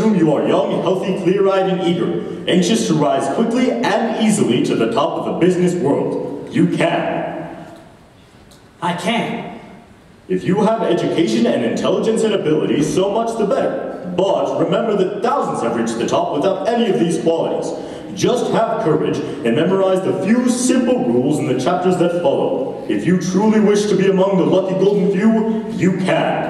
assume you are young, healthy, clear-eyed, and eager, anxious to rise quickly and easily to the top of the business world. You can. I can. If you have education and intelligence and ability, so much the better. But remember that thousands have reached the top without any of these qualities. Just have courage and memorize the few simple rules in the chapters that follow. If you truly wish to be among the lucky golden few, you can.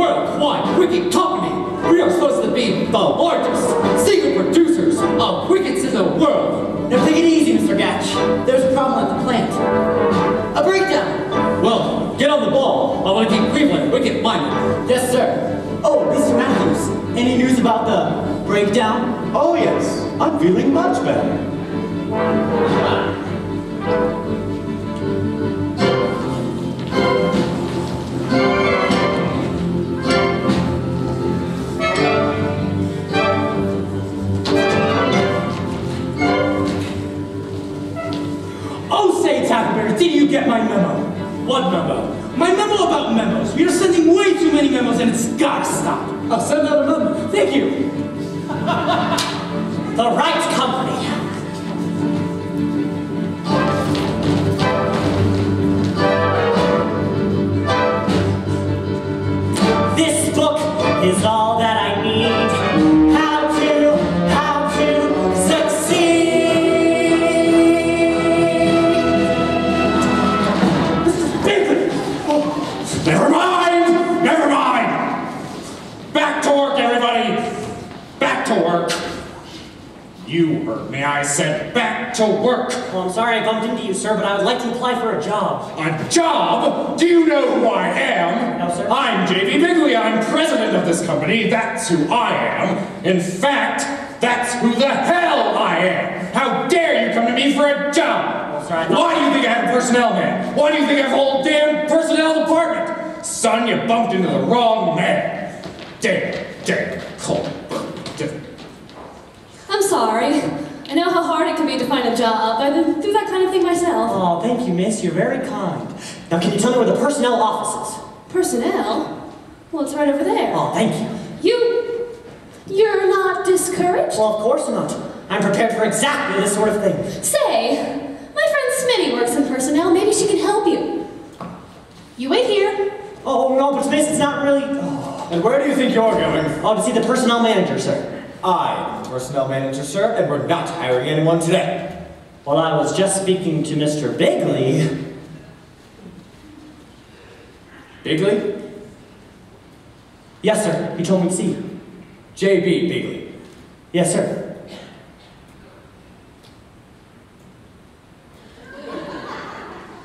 Worldwide wicket company. We are supposed to be the largest single producers of wickets in the world. Now take it easy, Mr. Gatch. There's a problem at the plant. A breakdown. Well, get on the ball. I want to keep Cleveland wicket minded. Yes, sir. Oh, Mr. Matthews, any news about the breakdown? Oh yes, I'm feeling much better. What memo? My memo about memos. We are sending way too many memos, and it's gotta stop. I'll send out a memo. Thank you. The right company. This book is all said back to work! Well, I'm sorry I bumped into you, sir, but I would like to apply for a job. A job? Do you know who I am? No, sir. I'm J.B. Biggley. I'm president of this company. That's who I am. In fact, that's who the hell I am. How dare you come to me for a job? Well, sir, I thought- Why do you think I have a personnel man? Why do you think I have a whole damn personnel department? Son, you bumped into the wrong man. Damn, damn, Colbert. I'm sorry. I know how hard it can be to find a job. I've been that kind of thing myself. Oh, thank you, miss. You're very kind. Now, can you tell me where the personnel office is? Personnel? Well, it's right over there. Oh, thank you. You. You're not discouraged? Well, of course not. I'm prepared for exactly this sort of thing. Say, my friend Smitty works in personnel. Maybe she can help you. You wait here. Oh, no, but miss, it's not really... Oh, And where do you think you're going? oh to see the personnel manager, sir. I'm the personnel manager, sir, and we're not hiring anyone today. Well, I was just speaking to Mr. Biggley. Biggley? Yes, sir. He told me to see you. J.B. Biggley. Yes, sir.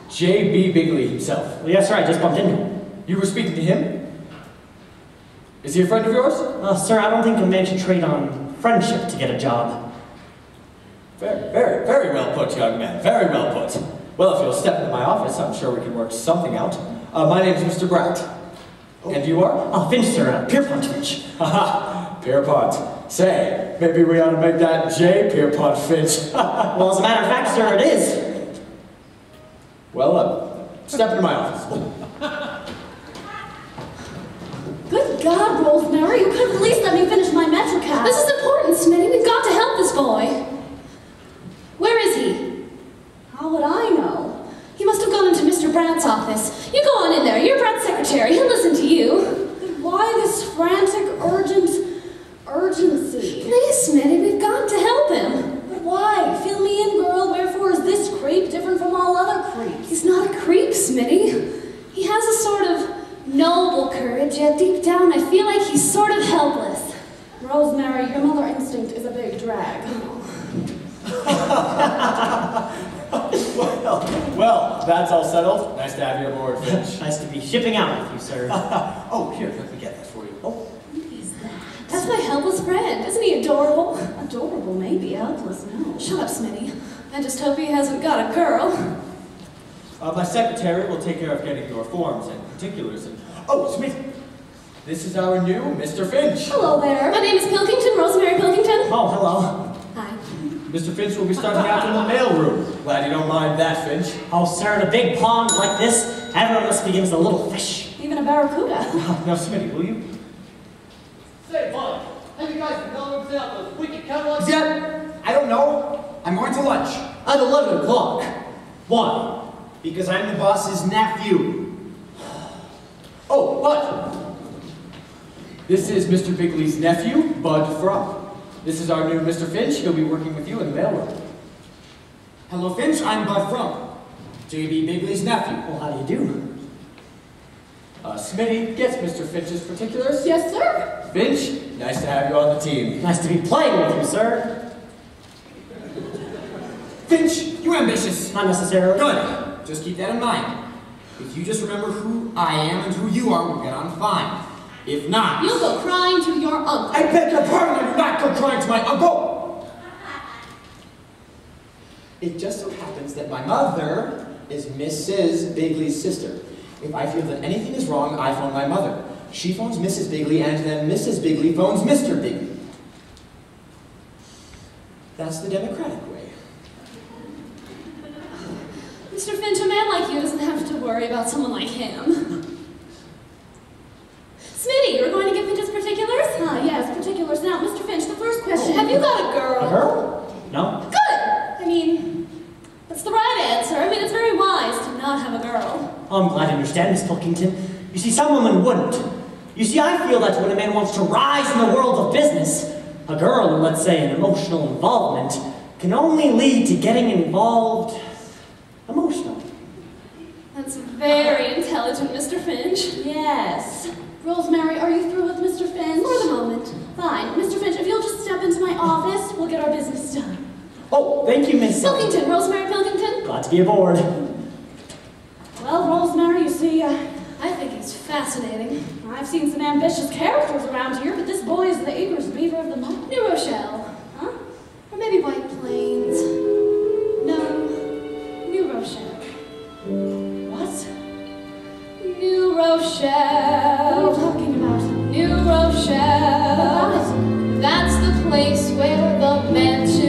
J.B. Biggley himself. Yes, sir. I just bumped into him. You were speaking to him? Is he a friend of yours? Uh, sir, I don't think a man should trade on friendship to get a job. Very, very, very well put, young man. Very well put. Well, if you'll step into my office, I'm sure we can work something out. Uh, my name's Mr. Bratt. And you are? Oh, Finch, sir, uh, Pierpont Finch. Haha, Pierpont. Say, maybe we ought to make that J Pierpont Finch. Well, as a matter of fact, sir, it is. well, uh, step into my office. Good God, Rosemary, you could at least let me finish my Metrecal. This is important, Smitty. We've got to help this boy. Where is he? How would I know? He must have gone into Mr. Bratt's office. You go on in there. You're Bratt's secretary. He'll listen to you. But why this frantic, urgent urgency? Please, Smitty, we've got to help him. But why? Fill me in, girl. Wherefore is this creep different from all other creeps? He's not a creep, Smitty. He has a sort of noble courage, yet deep down I feel like he's sort of helpless. Rosemary, your mother instinct is a big drag. well, well, that's all settled. Nice to have you aboard, Finch. Nice to be shipping out with you, sir. oh, here, let me get that for you. Oh, That's my helpless friend. Isn't he adorable? Adorable, maybe. Helpless, no. Shut up, Smitty. I just hope he hasn't got a girl. Uh, my secretary will take care of getting your forms and particulars. And oh, Smith, this is our new Mr. Finch. Hello there. My name is Pilkington, Rosemary Pilkington. Oh, hello. Hi. Mr. Finch will be starting out in the mailroom. Glad you don't mind that, Finch. Oh, sir, in a big pond like this, everyone must begin as a little fish. Even a barracuda. Oh, now, Smitty, will you? Say, Bud, have you guys been going out those wicket catalogs Yet, I don't know. I'm going to lunch. At 11 o'clock. Why? Because I'm the boss's nephew. Oh, Bud. This is Mr. Biggley's nephew, Bud Frump. This is our new Mr. Finch. He'll be working with you in the mailroom. Hello, Finch. I'm Bud Frump. J.B. Biggley's nephew. Well, how do you do? Uh, Smitty gets Mr. Finch's particulars. Yes, sir. Finch, nice to have you on the team. Nice to be playing with you, sir. Finch, you're ambitious. Not necessarily. Good. Just keep that in mind. If you just remember who I am and who you are, we'll get on fine. If not, You'll go crying to your uncle. I beg your pardon, I do not go crying to my uncle. It just so happens that my mother is Mrs. Biggley's sister. If I feel that anything is wrong, I phone my mother. She phones Mrs. Biggley, and then Mrs. Biggley phones Mr. Biggley. That's the democratic way. Mr. Finch, a man like you doesn't have to worry about someone like him. Smitty, you're going to give Finch's particulars? Ah, yes, particulars. Now, Mr. Finch, the first question. Have you got a girl? A girl? No? Good! I mean, that's the right answer. I mean, it's very wise to not have a girl. Oh, I'm glad to understand, Miss Pilkington. You see, some women wouldn't. You see, I feel that when a man wants to rise in the world of business, a girl, let's say an emotional involvement, can only lead to getting involved emotionally. That's very intelligent, Mr. Finch. Yes. Rosemary, are you through with Mr. Finch? For the moment. Fine. Mr. Finch, if you'll just step into my office, we'll get our business done. Oh, thank you, Miss. Pilkington, Rosemary Pilkington. Glad to be aboard. Well, Rosemary, you see, uh, I think it's fascinating. I've seen some ambitious characters around here, but this boy is the Acres Beaver of the month. New Rochelle. Huh? Or maybe White Plains. Rochelle. What? New What are you talking about? New Rochelle. What? That's the place where the mansion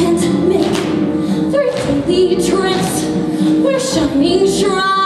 can't make daily trips, where shining shrine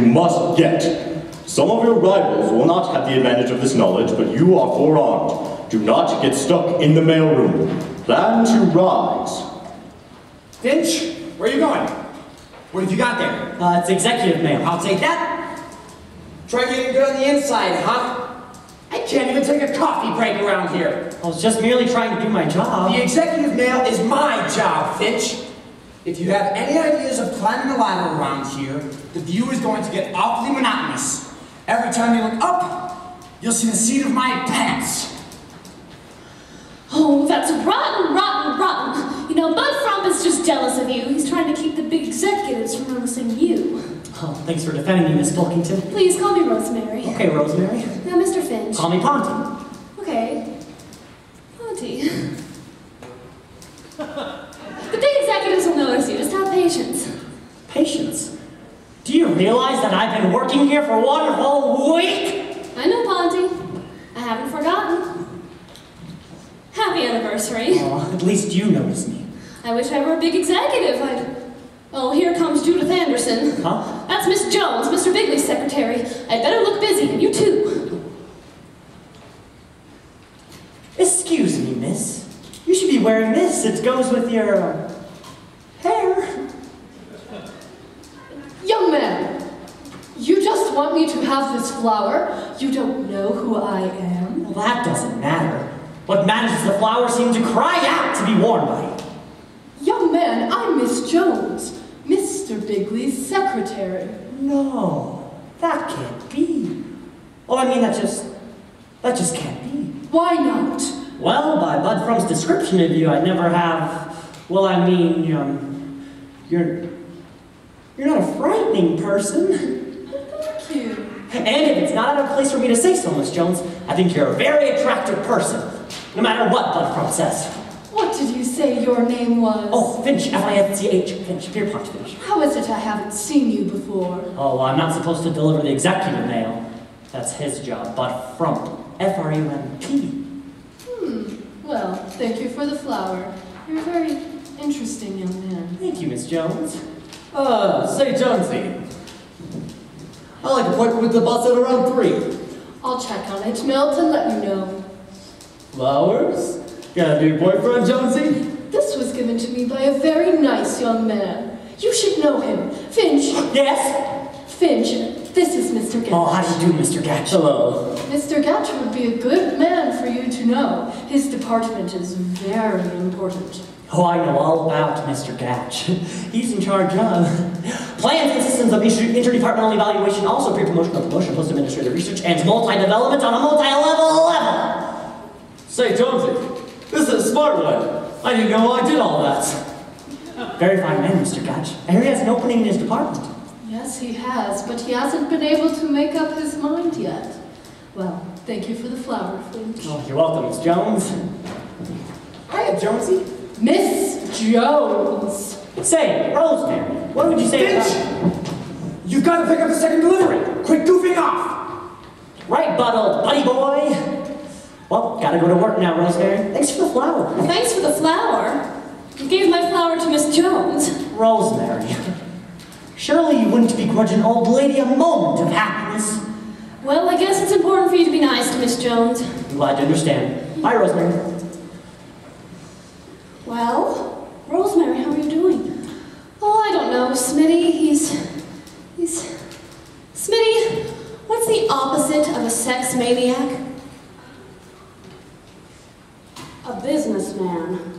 you must get. Some of your rivals will not have the advantage of this knowledge, but you are forearmed. Do not get stuck in the mailroom. Plan to rise. Finch, where are you going? What have you got there? Uh, it's executive mail. I'll take that. Try getting good on the inside, huh? I can't even take a coffee break around here. I was just merely trying to do my job. The executive mail is my job, Finch. If you have any ideas of climbing the ladder around here, the view is going to get awfully monotonous. Every time you look up, you'll see the seat of my pants. Oh, that's rotten, rotten, rotten. You know, Bud Frump is just jealous of you. He's trying to keep the big executives from noticing you. Oh, thanks for defending me, Miss Pilkington. Please call me Rosemary. Okay, Rosemary. Now, Mr. Finch. Call me Ponty. Okay. Auntie. the big executives will notice you. Just have patience. Patience. Do you realize that I've been working here for one whole week? I know, Ponty. I haven't forgotten. Happy anniversary. Oh, at least you notice me. I wish I were a big executive. I'd. Oh, here comes Judith Anderson. Huh? That's Miss Jones, Mr. Biggley's secretary. I'd better look busy, and you too. Excuse me, miss. You should be wearing this. It goes with your uh, hair. want me to have this flower? You don't know who I am. Well, that doesn't matter. What matters is the flower seemed to cry out to be worn by you. Young man, I'm Miss Jones, Mr. Biggley's secretary. No, that can't be. Well, I mean, that just, that just can't be. Why not? Well, by Bud Frump's description of you, I'd never have, well, I mean, um, you're, you're not a frightening person. Thank you. And if it's not out of place for me to say so, Miss Jones, I think you're a very attractive person, no matter what Bud says. What did you say your name was? Oh, Finch, F-I-N-C-H, Finch, Pierpont Finch. How is it I haven't seen you before? Oh, well, I'm not supposed to deliver the executive mail. That's his job, Bud Frump, F-R-U-M-P. Hmm. Well, thank you for the flower. You're very interesting young man. Thank you, Miss Jones. Uh, say, Jonesy. I'd like to appointment with the bus at around three. I'll check on it, Milt, and let you know. Flowers? Got a new boyfriend, Jonesy? This was given to me by a very nice young man. You should know him. Finch. Yes? Finch, this is Mr. Gatch. Oh, how do you do, Mr. Gatch? Hello. Mr. Gatch would be a good man for you to know. His department is very important. Oh, I know all about Mr. Gatch. He's in charge of plans and systems of interdepartmental evaluation, also pre-promotion, promotion, post-administrative research, and multi-development on a multi-level level. Say, Jonesy, this is a smart one. I didn't know I did all that. Very fine man, Mr. Gatch. I hear he has an opening in his department. Yes, he has, but he hasn't been able to make up his mind yet. Well, thank you for the flower, Finch. Oh, you're welcome, Miss Jones. Hiya, Jonesy. Miss Jones. Say, Rosemary, what would you say about... Finch! You've got to pick up the second delivery. Quit goofing off. Right, bud, old buddy boy. Well, gotta go to work now, Rosemary. Thanks for the flower. Thanks for the flower. You gave my flower to Miss Jones. Rosemary. Surely you wouldn't begrudge an old lady a moment of happiness. Well, I guess it's important for you to be nice to Miss Jones. I'm glad to understand. Bye, Rosemary. Well, Rosemary, how are you doing? Oh, I don't know, Smitty. He's. He's. Smitty, what's the opposite of a sex maniac? A businessman.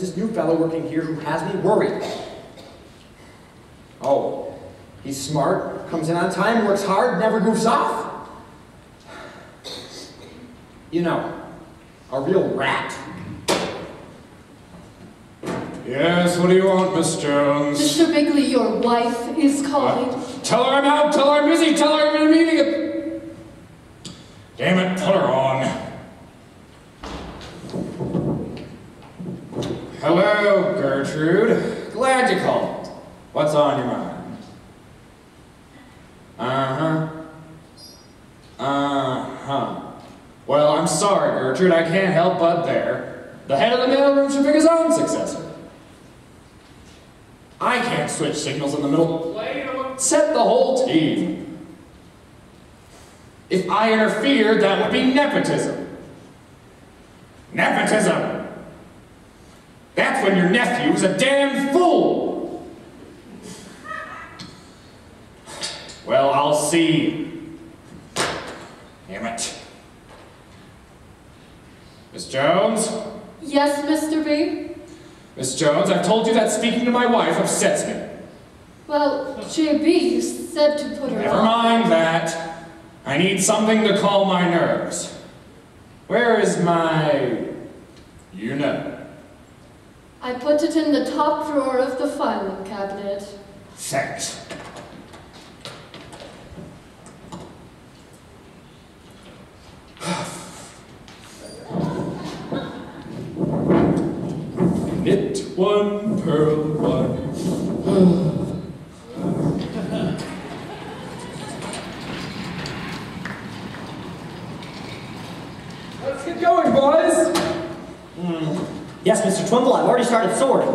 There's this new fellow working here who has me worried. Oh, he's smart, comes in on time, works hard, never goofs off. You know, a real rat. Yes, what do you want, Miss Jones? Mr. Biggley, your wife is calling. Tell her I'm out, tell her I'm busy, tell her I'm in a meeting. Damn it, put her on. Hello, Gertrude. Glad you called. What's on your mind? Uh-huh. Uh-huh. Well, I'm sorry, Gertrude, I can't help but there. The head of the mailroom should pick his own successor. I can't switch signals in the middle of play. Set the whole team. If I interfered, that would be nepotism. Nepotism! That's when your nephew was a damn fool. Well, I'll see. Damn it. Miss Jones? Yes, Mr. B? Miss Jones, I've told you that speaking to my wife upsets me. Well, JB, you said to put her Never on. mind that. I need something to calm my nerves. Where is my... you know. I put it in the top drawer of the filing cabinet. Thanks. Twimble, I've already started sorting.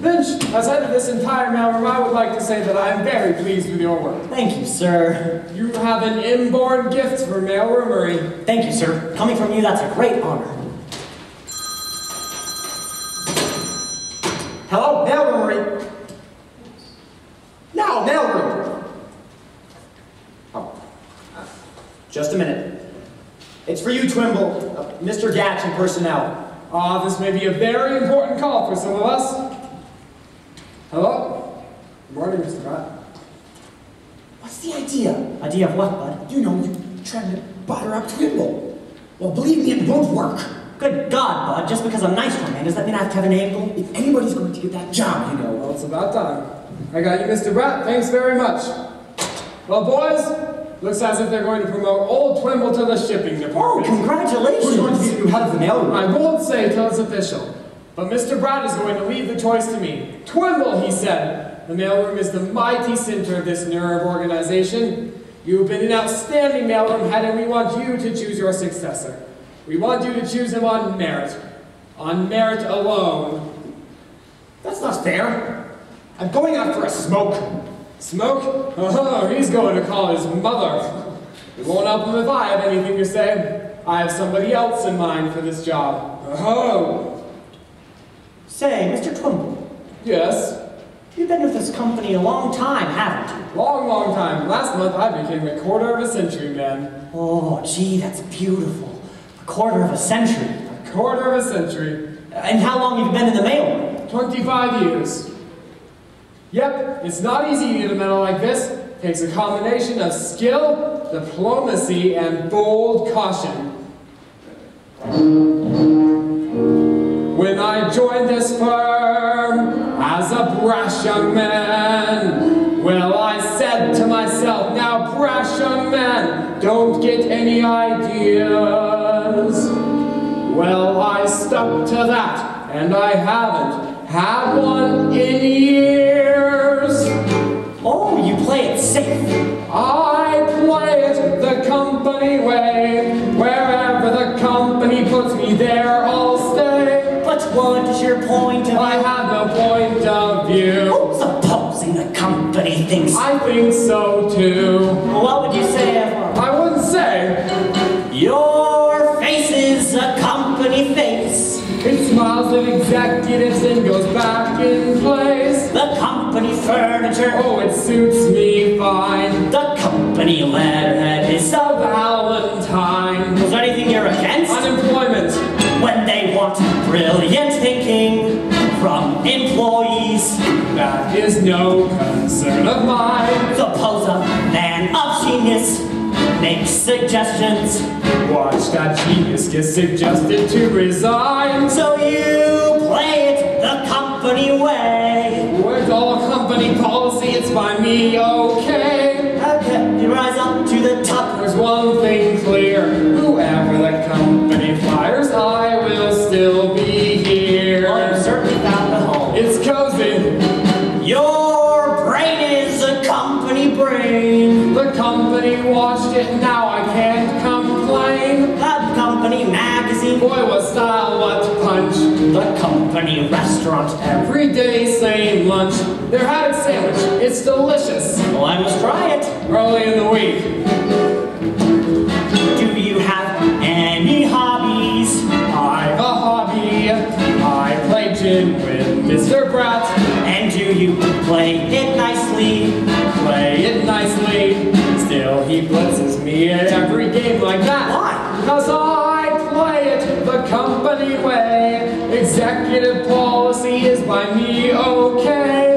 Finch, as head of this entire mailroom, I would like to say that I am very pleased with your work. Thank you, sir. You have an inborn gift for mailroomery. Thank you, sir. Coming from you, that's a great honor. Hello, mailroomery. No, mailroom. Oh, uh, just a minute. It's for you, Twimble, uh, Mr. Gatch and personnel. Ah, this may be a very important call for some of us. Hello? Good morning, Mr. Bratt. What's the idea? Idea of what, bud? You know, you're trying to butter up Twimble. Well, believe me, it won't work. Good God, bud, just because I'm nice to a man, does that mean I have to have an angle? If anybody's going to get that job, you know, Well, it's about time. I got you, Mr. Bratt. Thanks very much. Well, boys, looks as if they're going to promote old Twimble to the shipping department. Oh, department. congratulations! who's going to be the new head of the mailroom? I won't say till it's official, but Mr. Bratt is going to leave the choice to me. Twimble, he said. The mailroom is the mighty center of this nerve organization. You've been an outstanding mailroom head, and we want you to choose your successor. We want you to choose him on merit. On merit alone. That's not fair. I'm going out for a smoke. Smoke? Oh, he's going to call his mother. It won't help him if I have anything to say. I have somebody else in mind for this job. Oh, Say, Mr. Twimble, yes. you've been with this company a long time, haven't you? Long, long time. Last month I became a quarter of a century man. Oh, gee, that's beautiful. A quarter of a century. A quarter of a century. And how long have you been in the mail? 25 years. Yep, it's not easy to get a medal like this. It takes a combination of skill, diplomacy, and bold caution. When I joined this firm as a brash young man, well, I said to myself, now, brash young man, don't get any ideas. Well, I stuck to that, and I haven't had one in years. Safe. I play it the company way. Wherever the company puts me, there I'll stay. But what is your point of I have no point of view. Oh, supposing the company thinks... I think so too. What would you say. I wouldn't say Your face is a company face. it smiles at executives and goes back furniture. Oh, it suits me fine. The company letterhead is A Valentine. Is there anything you're against? Unemployment. When they want brilliant thinking from employees. That is no concern of mine. Suppose a man of genius makes suggestions. Watch that genius get suggested to resign. So you play it the company way. It's by me okay. Okay, you rise up to the top. There's one thing clear. Whoever the company fires, I will still be here. Well, you certainly found a home. It's cozy. Your brain is a company brain. The company watched it, now I can't complain. The company magazine. Boy, what style, what punch. The company restaurant. Every day, same lunch. Their haddock sandwich, it's delicious. Well, I must try it. Early in the week. Do you have any hobbies? I've a hobby. I play conversation with Mr. Bratt. And do you play it nicely? Play it nicely. Still, he blitzes me at every game like that. Why? Because I play it the company way. Executive policy is by me okay.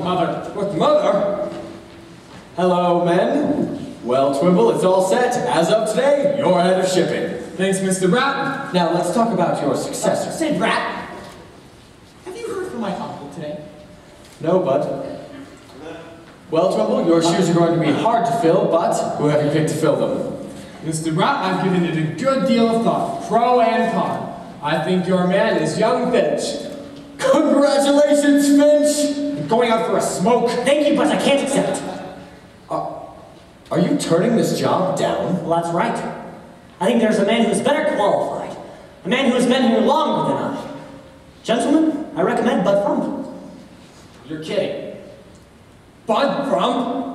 What mother? What mother? Hello, men. Well, Twimble, it's all set. As of today, you're head of shipping. Thanks, Mr. Bratt. Now, let's talk about your successor. Say, Bratt, have you heard from my uncle today? No, Bud. Well, Twimble, your shoes are going to be hard to fill, but who have you picked to fill them? Mr. Bratt, I've given it a good deal of thought, pro and con. I think your man is young Finch. Congratulations, Finch! Going out for a smoke. Thank you, but I can't accept. Are you turning this job down? Well, that's right. I think there's a man who's better qualified. A man who has been here longer than I. Gentlemen, I recommend Bud Frump. You're kidding. Bud from?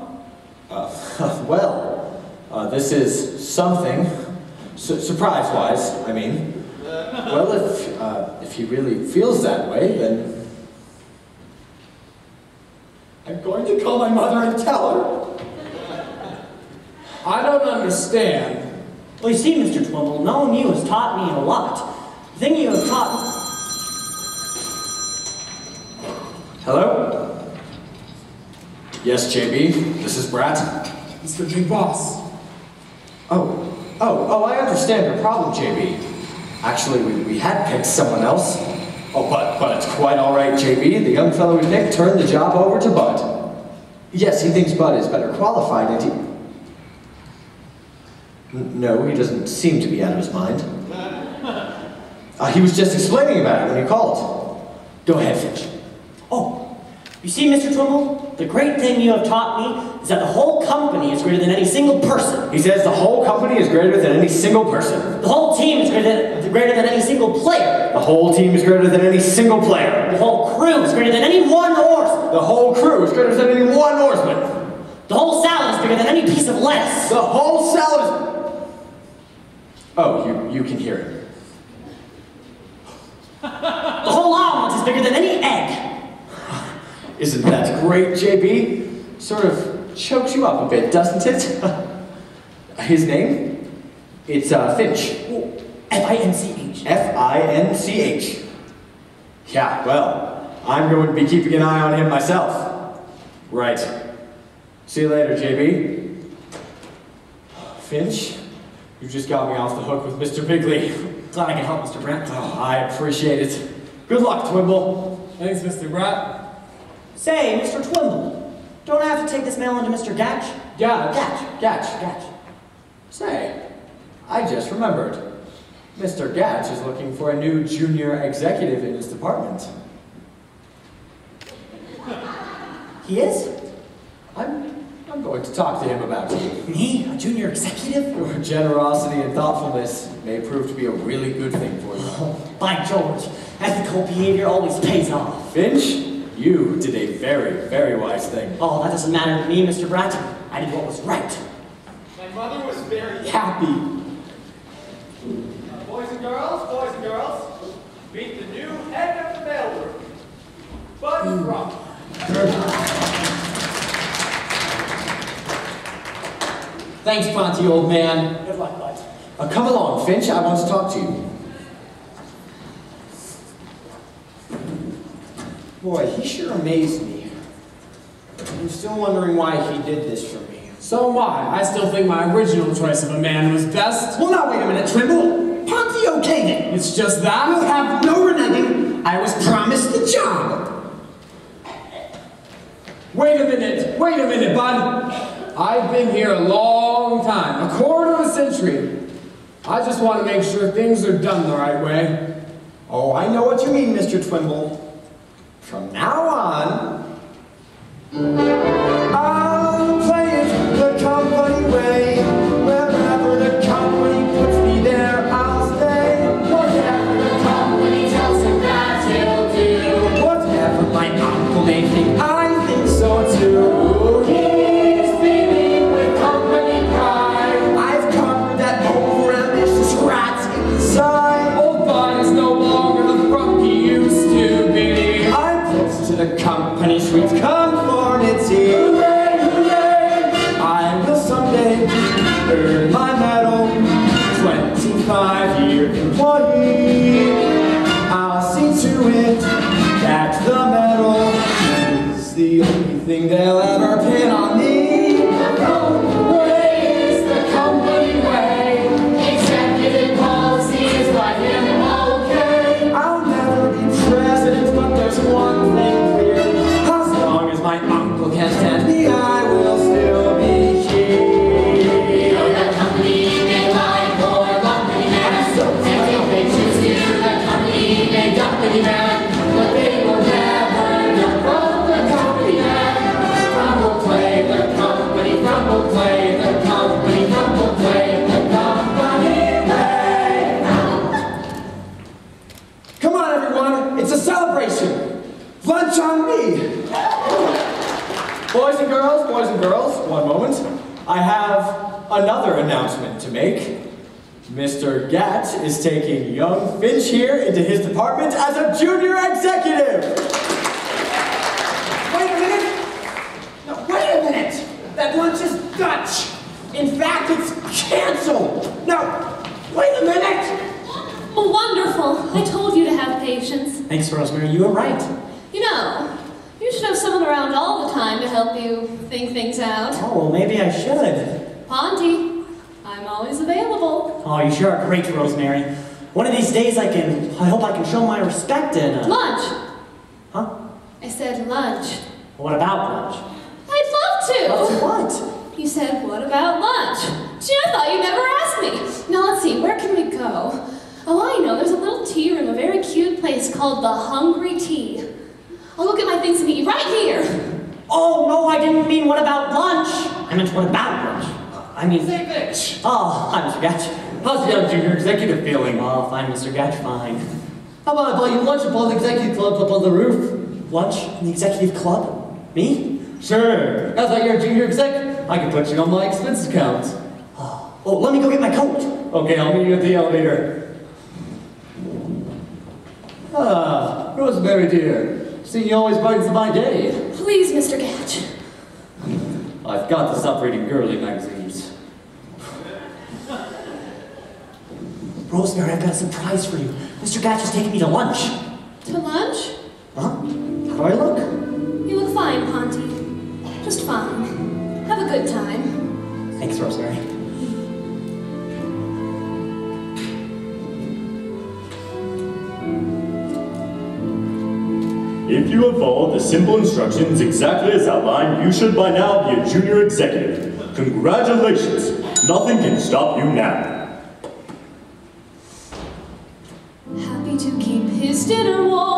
well, uh, this is something. Su- surprise-wise, I mean. Well, if uh, if he really feels that way, then I'm going to call my mother and tell her. I don't understand. Well, you see, Mr. Twimble, knowing you has taught me a lot. The thing you have taught Hello? Yes, JB. This is Bratt. Mr. Big Boss. Oh, oh, oh, I understand your problem, JB. Actually, we, we had picked someone else. Oh, but, but it's quite all right, JB. The young fellow we picked turned the job over to Bud. Yes, he thinks Bud is better qualified, and he... No, he doesn't seem to be out of his mind. Uh, he was just explaining about it when you called. Go ahead, Finch. Oh, you see, Mr. Twimble, the great thing you have taught me is that the whole company is greater than any single person. He says the whole company is greater than any single person. The whole team is greater than, greater than any single player. The whole team is greater than any single player. The whole crew is greater than any one horse. The whole crew is greater than any one horseman. The whole salad is bigger than any piece of lettuce. The whole salad is... Oh, you, you can hear it. The whole omelet is bigger than any egg. Isn't that great, JB? Sort of chokes you up a bit, doesn't it? His name? It's uh, Finch. F-I-N-C-H. F-I-N-C-H. Yeah, well, I'm going to be keeping an eye on him myself. Right. See you later, JB. Finch, you just got me off the hook with Mr. Biggley. Glad I can help, Mr. Brent. Oh, I appreciate it. Good luck, Twimble. Thanks, Mr. Bratt. Say, Mr. Twimble, don't I have to take this mail into Mr. Gatch? Gatch. Gatch. Gatch. Gatch. Say, I just remembered. Mr. Gatch is looking for a new junior executive in his department. He is? I'm, I'm going to talk to him about you. Me? A junior executive? Your generosity and thoughtfulness may prove to be a really good thing for you. Oh, by George, ethical behavior always pays off. Finch, you did a very, very wise thing. Oh, that doesn't matter to me, Mr. Bratton. I did what was right. My mother was very happy. Boys and girls, boys and girls, meet the new head of the mailroom, Bud Frump. Thanks, Ponty, old man. Good luck, Bud. Uh, come along, Finch. I want to talk to you. Boy, he sure amazed me. I'm still wondering why he did this for me. So am I. I still think my original choice of a man was best. Well, now wait a minute, Twimble. It. It's just that I'll have no reneging. I was promised the job. Wait a minute. Wait a minute, bud. I've been here a long time, a quarter of a century. I just want to make sure things are done the right way. Oh, I know what you mean, Mr. Twimble. From now on, I'll boys and girls, one moment. I have another announcement to make. Mr. Gatch is taking young Finch here into his department as a junior executive. Wait a minute! No, wait a minute! That lunch is Dutch! In fact, it's canceled! Now, wait a minute! Oh, wonderful. I told you to have patience. Thanks, Rosemary. You were right. You know, you should have someone around all the time to help things out. Oh, well, maybe I should. Ponty, I'm always available. Oh, you sure are great, Rosemary. One of these days I can, I hope I can show my respect and, uh, Lunch. huh? I said lunch. What about lunch? I'd love to. What? You said, what about lunch? Gee, I thought you'd never asked me. Now let's see, where can we go? Oh, I know, there's a little tea room, a very cute place called the Hungry Tea. I'll go get my things and meet you right here. Oh, no, I didn't mean what about lunch. I meant what about lunch. I mean, Say, bitch. oh, hi, Mr. Gatch. How's the young junior executive feeling? Oh, fine, Mr. Gatch, fine. How about I buy you lunch up on the executive club up on the roof? Lunch in the executive club? Me? Sure. As I your junior exec, I can put you on my expense account. Oh, let me go get my coat. Okay, I'll meet you at the elevator. Ah, Rosemary dear, See, you always brightens my day. Please, Mr. Gatch. I've got to stop reading girly magazines. Rosemary, I've got a surprise for you. Mr. Gatch is taking me to lunch. To lunch? Huh? How do I look? You look fine, Ponty. Just fine. Have a good time. Thanks, Rosemary. If you have followed the simple instructions exactly as outlined, you should by now be a junior executive. Congratulations! Nothing can stop you now. Happy to keep his dinner warm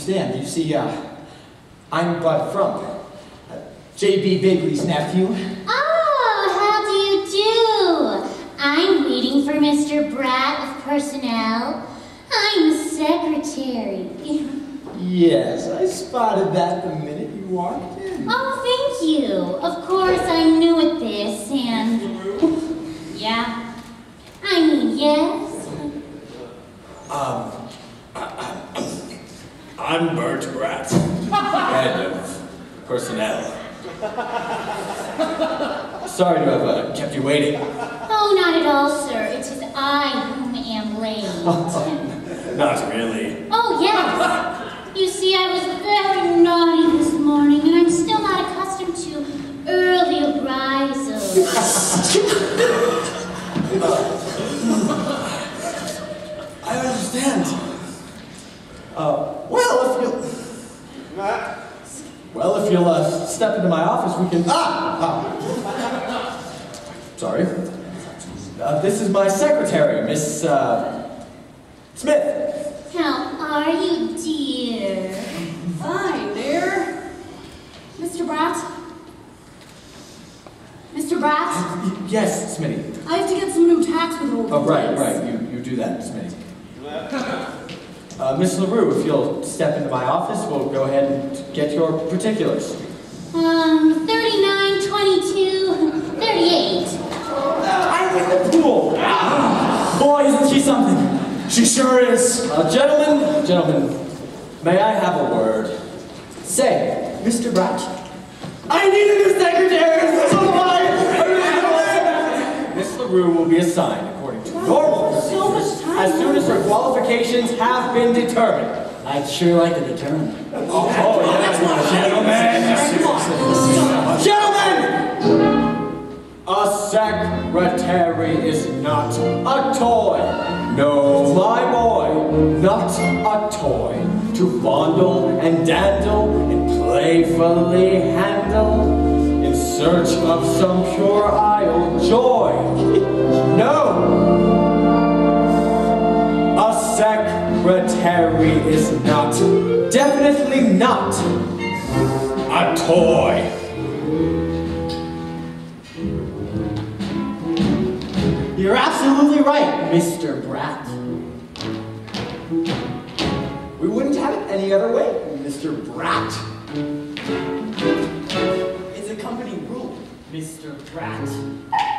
understand. You see, uh, I'm Bud Frump, uh, J.B. Biggley's nephew. Oh, how do you do? I'm waiting for Mr. Bratt of personnel. I'm the secretary. Yes, I spotted that the minute you walked in. Oh, thank you. Of course, I'm new at this, and yeah, I mean, yes. Um, I'm Bert Bratt, head of personnel. Sorry to have uh, kept you waiting. Oh, not at all, sir. It is I whom am late. Not really. Oh, yes. You see, I was very naughty this morning, and I'm still not accustomed to early arisals. I understand. Uh, well, if you'll... Well, if you'll uh, step into my office, we can... Ah! ah. Sorry. Uh, this is my secretary, Miss, uh, Smith. How are you, dear? Fine, dear. Mr. Bratt? Mr. Bratt? Yes, Smitty. I have to get some new tax withholding. Oh, right, please. right. You, you do that, Smitty. Uh, Miss LaRue, if you'll step into my office, we'll go ahead and get your particulars. Um, 39, 22, 38. I'm in the pool! Boy, isn't she something? She sure is. Uh, gentlemen, gentlemen, may I have a word? Say, Mr. Bratt, I need a new secretary! So do I! I. Miss LaRue will be assigned according to normal So much procedures time. As soon as her qualifications have been determined. I'd sure like to determine. Oh, oh yes, gentlemen! Gentlemen! A secretary is not a toy. No, my boy, not a toy. to fondle and dandle and playfully handle in search of some pure isle joy. no! Secretary is not, definitely not, a toy. You're absolutely right, Mr. Bratt. We wouldn't have it any other way, Mr. Bratt. It's a company rule, Mr. Bratt.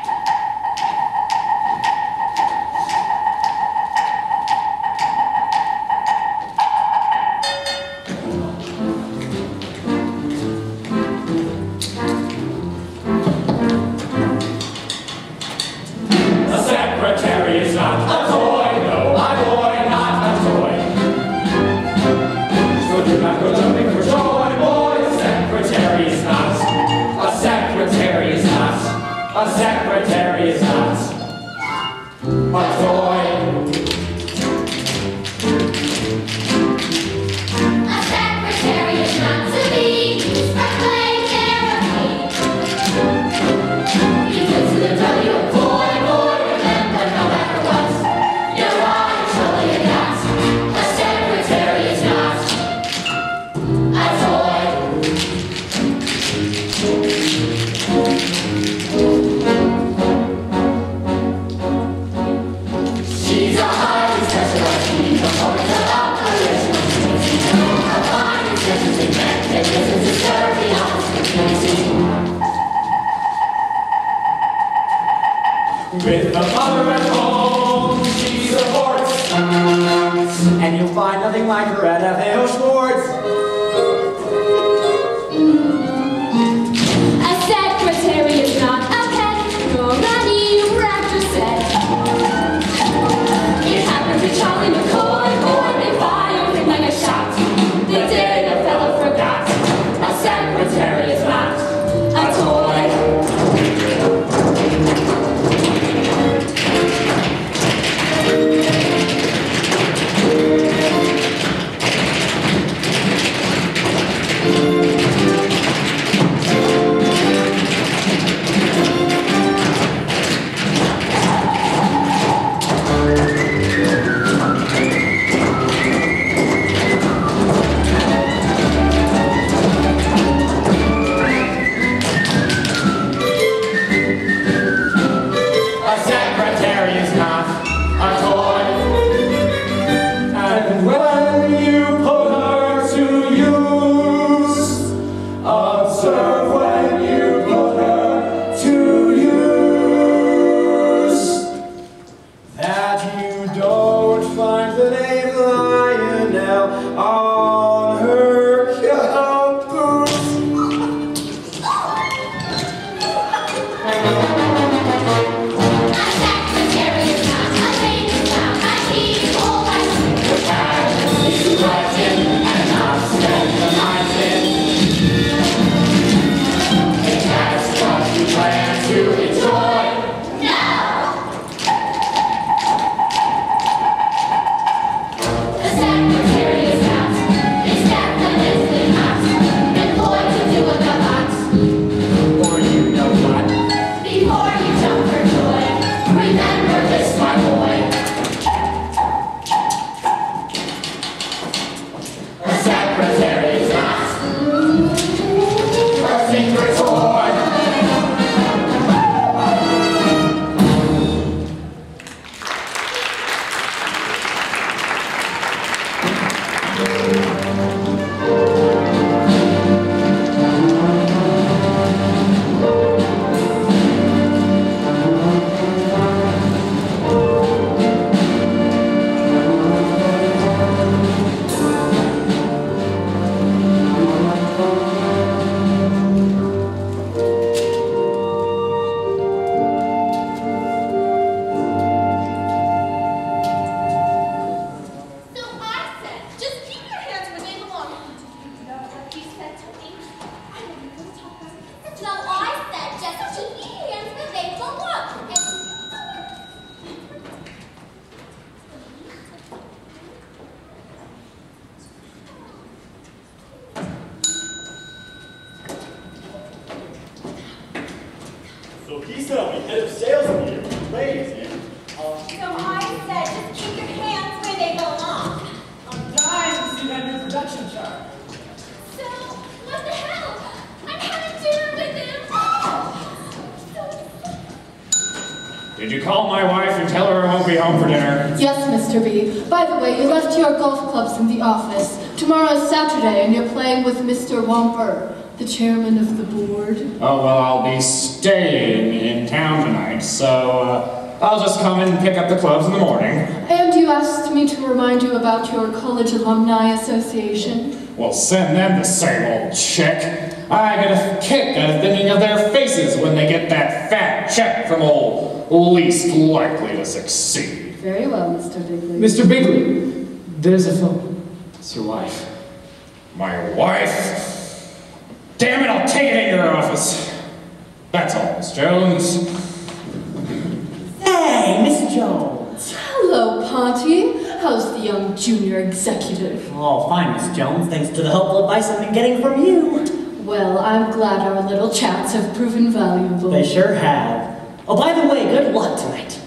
Association. Send them the same old check. I get a kick out of thinking of their faces when they get that fat check from old least likely to succeed. Very well, Mr. Biggley. Mr. Biggley, there's a phone. It's your wife. My wife? Damn it, I'll take it in your office. That's all, Miss Jones. Hey, Miss Jones. Hello, Ponty. How's the young junior executive? Oh, fine, Miss Jones, thanks to the helpful advice I've been getting from you. Well, I'm glad our little chats have proven valuable. They sure have. Oh, by the way, good luck tonight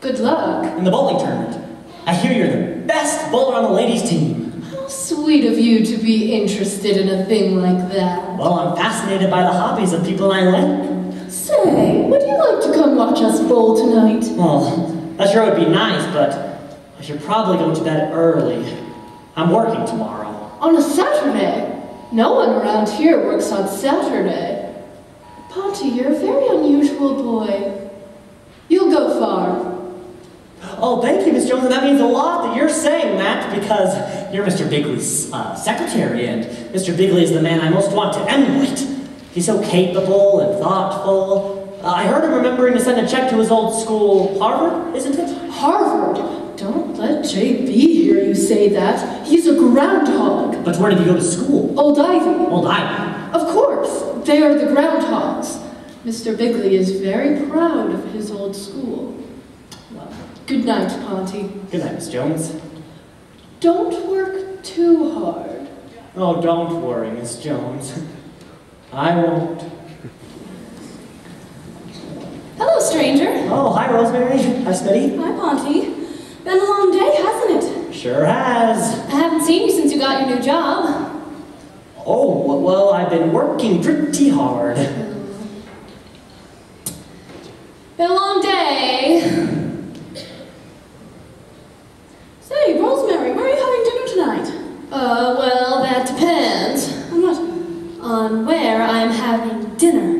Good luck. in the bowling tournament. I hear you're the best bowler on the ladies' team. How sweet of you to be interested in a thing like that. Well, I'm fascinated by the hobbies of people I like. Say, would you like to come watch us bowl tonight? Well, that sure would be nice, but I should probably go to bed early. I'm working tomorrow. On a Saturday? No one around here works on Saturday. Ponty, you're a very unusual boy. You'll go far. Oh, thank you, Miss Jones, and that means a lot that you're saying that because you're Mr. Biggley's uh, secretary, and Mr. Biggley is the man I most want to emulate. He's so capable and thoughtful. Uh, I heard him remembering to send a check to his old school, Harvard, isn't it? Harvard? Don't let JB hear you say that. He's a groundhog. But where did he go to school? Old Ivy. Old Ivy. Of course, they are the groundhogs. Mr. Bigley is very proud of his old school. Well, good night, Ponty. Good night, Miss Jones. Don't work too hard. Oh, don't worry, Miss Jones. I won't. Hello, stranger. Oh, hi, Rosemary. Hi, Smitty. Hi, Ponty. Been a long day, hasn't it? Sure has. I haven't seen you since you got your new job. Oh, well, I've been working pretty hard. Been a long day. Say, Rosemary, where are you having dinner tonight? Uh, well, that depends. On what? On where I'm having dinner.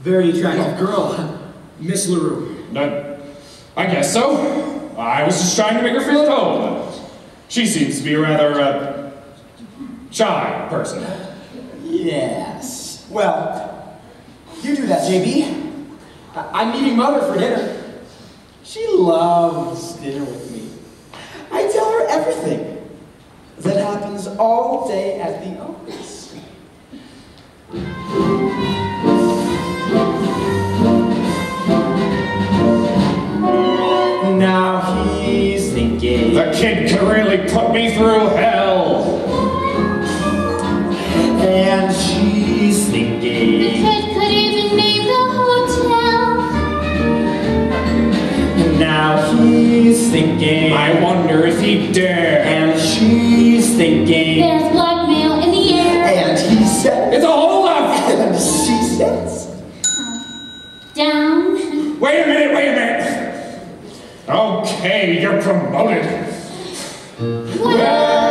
Very attractive girl, Miss LaRue. None. I guess so. I was just trying to make her feel at home. She seems to be a rather uh, shy person. Yes. Well, you do that, JB. I am meeting Mother for dinner. She loves dinner with me. I tell her everything that happens all day at the office. took me through hell. And she's thinking. The kid could even name the hotel. And now he's thinking. I wonder if he dare. And she's thinking. There's blackmail in the air. And he says. It's a holdup. And she says. Down. Wait a minute, wait a minute. Okay, you're promoted. Yeah.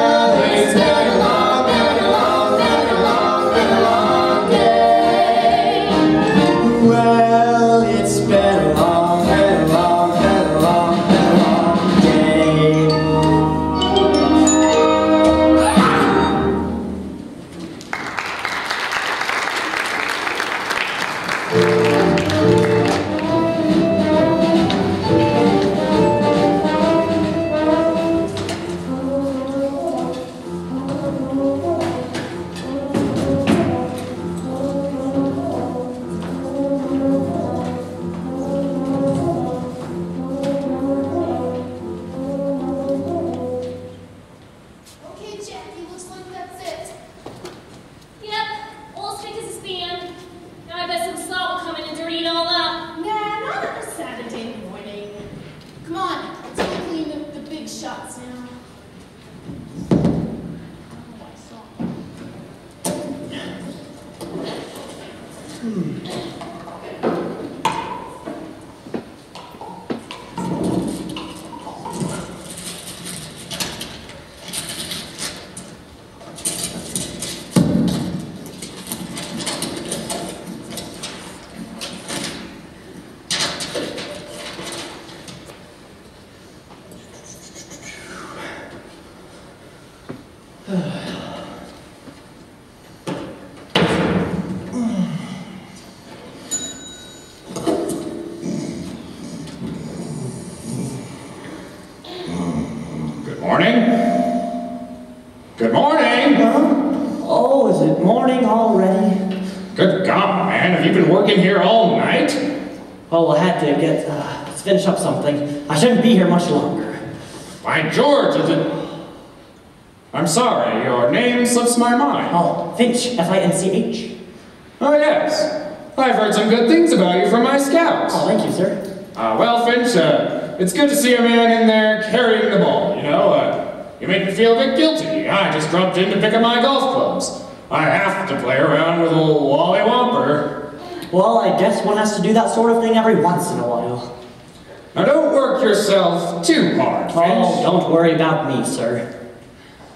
me, sir.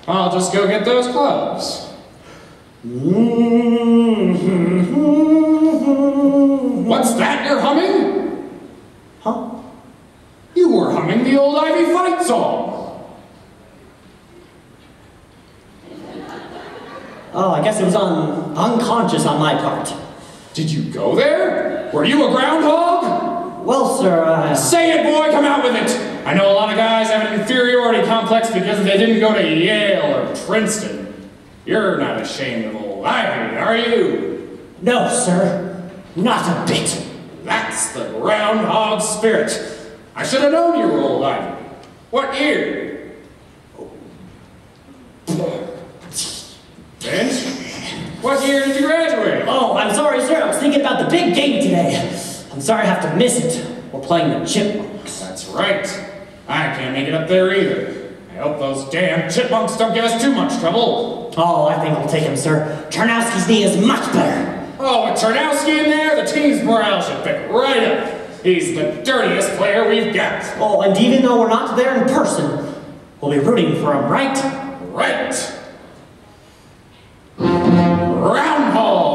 I'll just go get those gloves. sir. Not a bit. That's the groundhog spirit. I should have known you were old Ivy. What year? Bench? What year did you graduate? Oh, I'm sorry, sir. I was thinking about the big game today. I'm sorry I have to miss it. We're playing the chipmunks. That's right. I can't make it up there either. I hope those damn chipmunks don't give us too much trouble. Oh, I think I'll take him, sir. Tarnowski's knee is much better. Oh, with Tarnowski in there, the team's morale should pick right up. He's the dirtiest player we've got. Oh, and even though we're not there in person, we'll be rooting for him, right? Right. Round ball.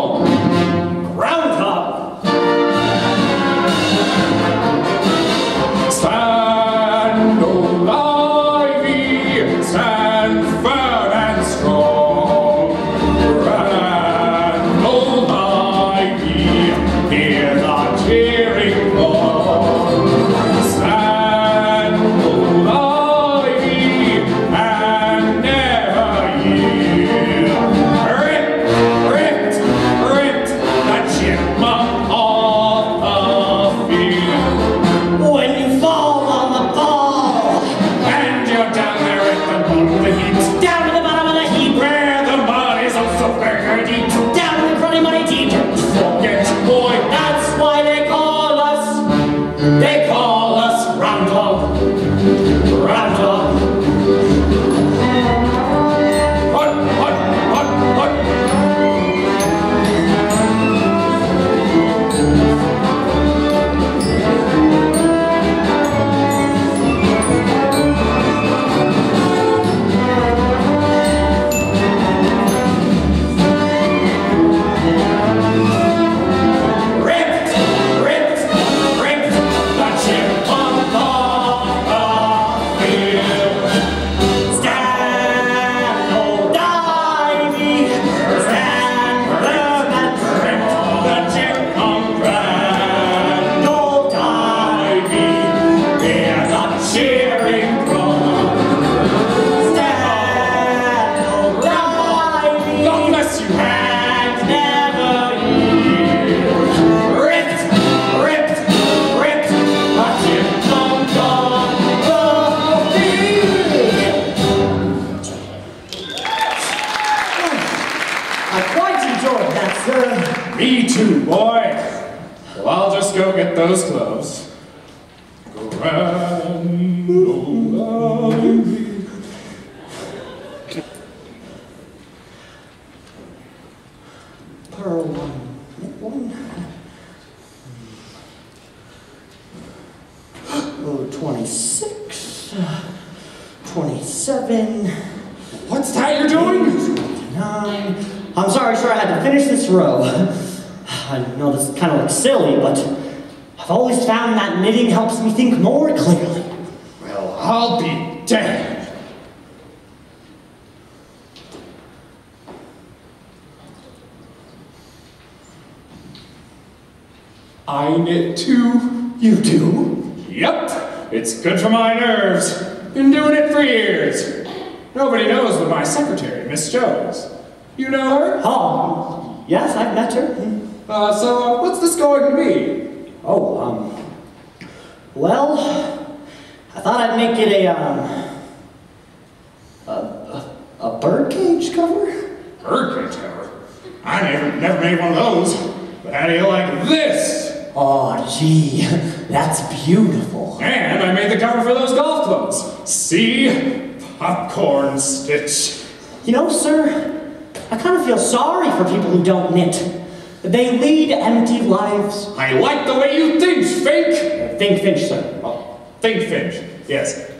Empty lives. I like the way you think, Fink! Think Finch, sir. Oh, think Finch, yes.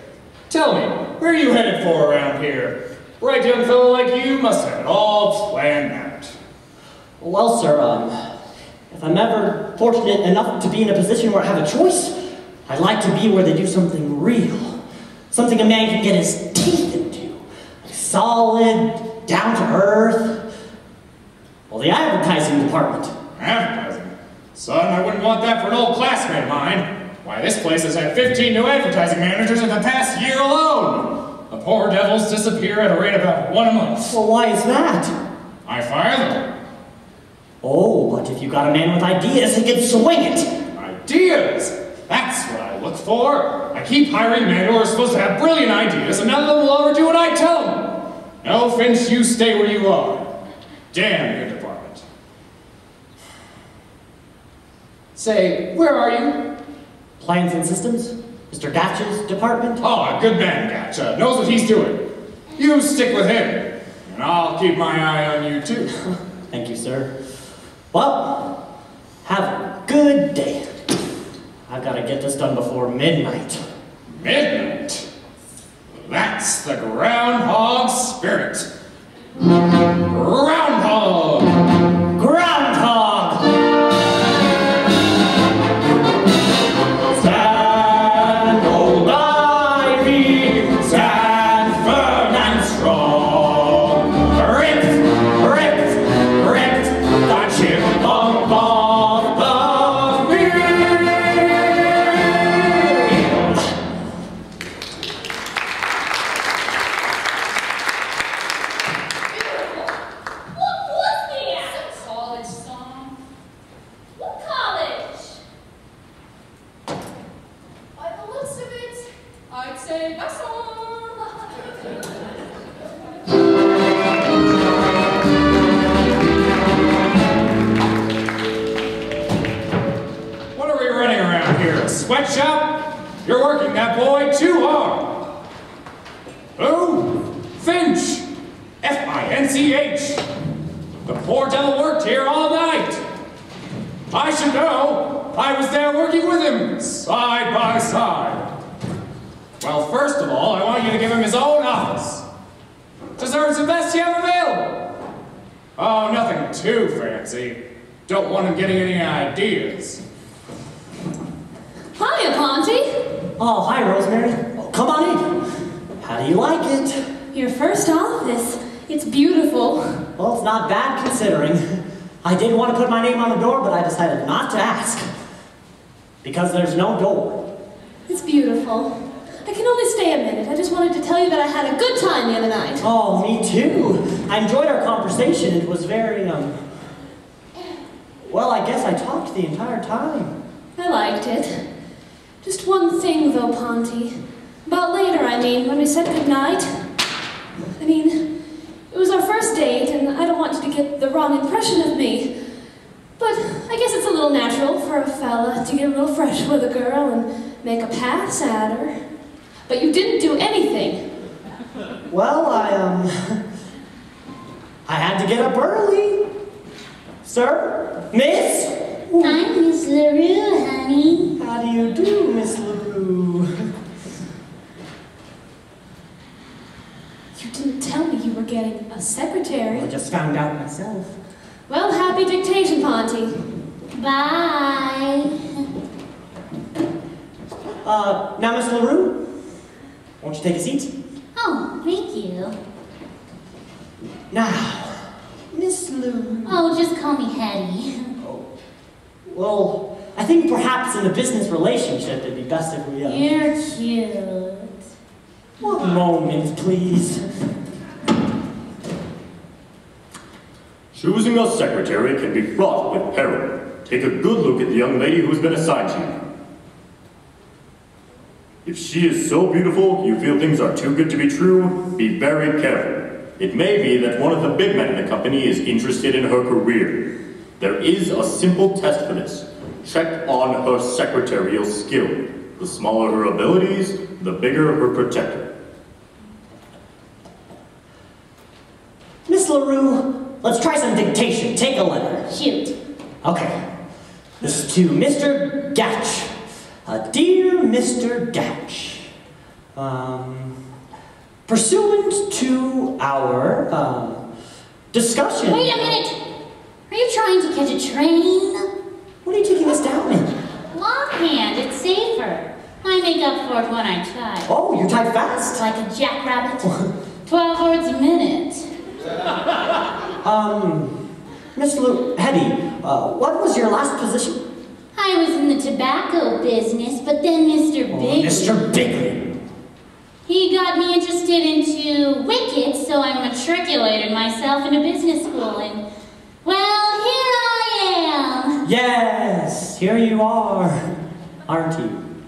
Tell me, where are you headed for around here? Right young fellow like you must have it all planned out. Well, sir, um, if I'm ever fortunate enough to be in a position where I have a choice, I'd like to be where they do something real. Something a man can get his teeth into. Like solid, down to earth. Well, the advertising department. Advertising? Son, I wouldn't want that for an old classmate of mine. Why, this place has had 15 new advertising managers in the past year alone. The poor devils disappear at a rate of about one a month. Well, why is that? I fire them. Oh, but if you got a man with ideas, he can swing it. Ideas? That's what I look for. I keep hiring men who are supposed to have brilliant ideas, and none of them will ever do what I tell them. No, Finch, you stay where you are. Damn your department. Say, where are you? Plans and systems? Mr. Gatch's department? Oh, a good man, Gatch. Uh, knows what he's doing. You stick with him, and I'll keep my eye on you too. Thank you, sir. Well, have a good day. I've got to get this done before midnight. Midnight? That's the groundhog spirit. Groundhog! You're working that boy too hard. Who? Finch. F-I-N-C-H. The poor devil worked here all night. I should know. I was there working with him, side by side. Well, first of all, I want you to give him his own office. Deserves the best you have available. Oh, nothing too fancy. Don't want him getting any ideas. Hiya, Ponty. Oh, hi, Rosemary. Oh, come on in. How do you like it? Your first office. It's beautiful. Well, it's not bad considering. I did want to put my name on the door, but I decided not to ask. Because there's no door. It's beautiful. I can only stay a minute. I just wanted to tell you that I had a good time the other night. Oh, me too. I enjoyed our conversation. It was very, um. Well, I guess I talked the entire time. I liked it. Just one thing, though, Ponty. About later, I mean, when we said goodnight. I mean, it was our first date, and I don't want you to get the wrong impression of me. But I guess it's a little natural for a fella to get a little fresh with a girl and make a pass at her. But you didn't do anything. Well, I, um. I had to get up early. Sir? Miss? I'm Miss LaRue, honey. How do you do, Miss LaRue? You didn't tell me you were getting a secretary. I just found out myself. Well, happy dictation, Ponty. Bye. Uh, now, Miss LaRue, won't you take a seat? Oh, thank you. Now, Miss LaRue. Oh, just call me Hedy. Well, I think perhaps in a business relationship it'd be best if we, uh... You're cute. One moment, please. Choosing a secretary can be fraught with peril. Take a good look at the young lady who's been assigned to you. If she is so beautiful you feel things are too good to be true, be very careful. It may be that one of the big men in the company is interested in her career. There is a simple test for this. Check on her secretarial skill. The smaller her abilities, the bigger her protector. Miss LaRue, let's try some dictation. Take a letter. Shoot. Okay. This is to Mr. Gatch. Uh, dear Mr. Gatch, um, pursuant to our um, discussion. Wait a minute. Are you trying to catch a train? What are you taking this down in? Longhand, it's safer. I make up for it when I type. Oh, you type fast. Like a jackrabbit. Twelve words a minute. Um, Miss Lu, Hedy, uh, what was your last position? I was in the tobacco business, but then Mr. Big. Mr. Biggley. He got me interested into Wicket, so I matriculated myself into business school, and well, here I am. Yes, here you are, aren't you?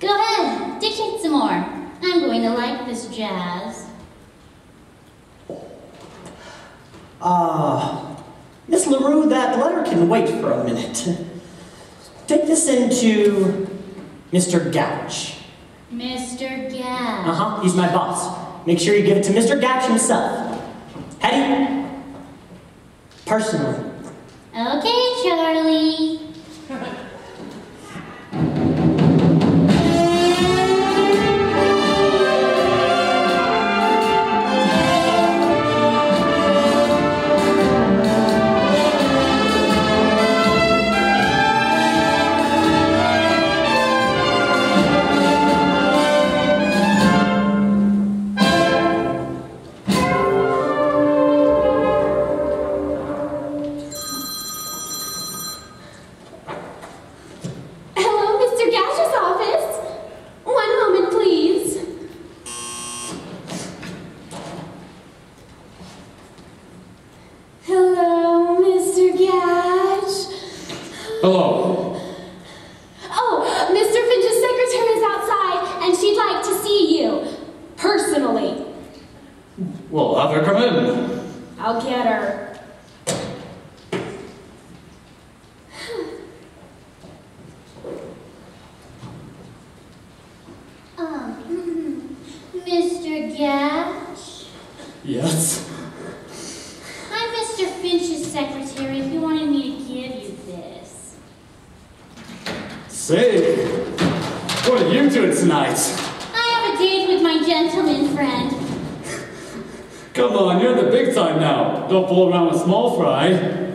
Go ahead, dictate some more. I'm going to like this jazz. Uh, Miss LaRue, that letter can wait for a minute. Take this into Mr. Gatch. Mr. Gas. Uh-huh, he's my boss. Make sure you give it to Mr. Gatch himself. Hedy, personally. Okay, Charlie. Say, what are you doing tonight? I have a date with my gentleman friend. Come on, you're in the big time now. Don't fool around with small fry.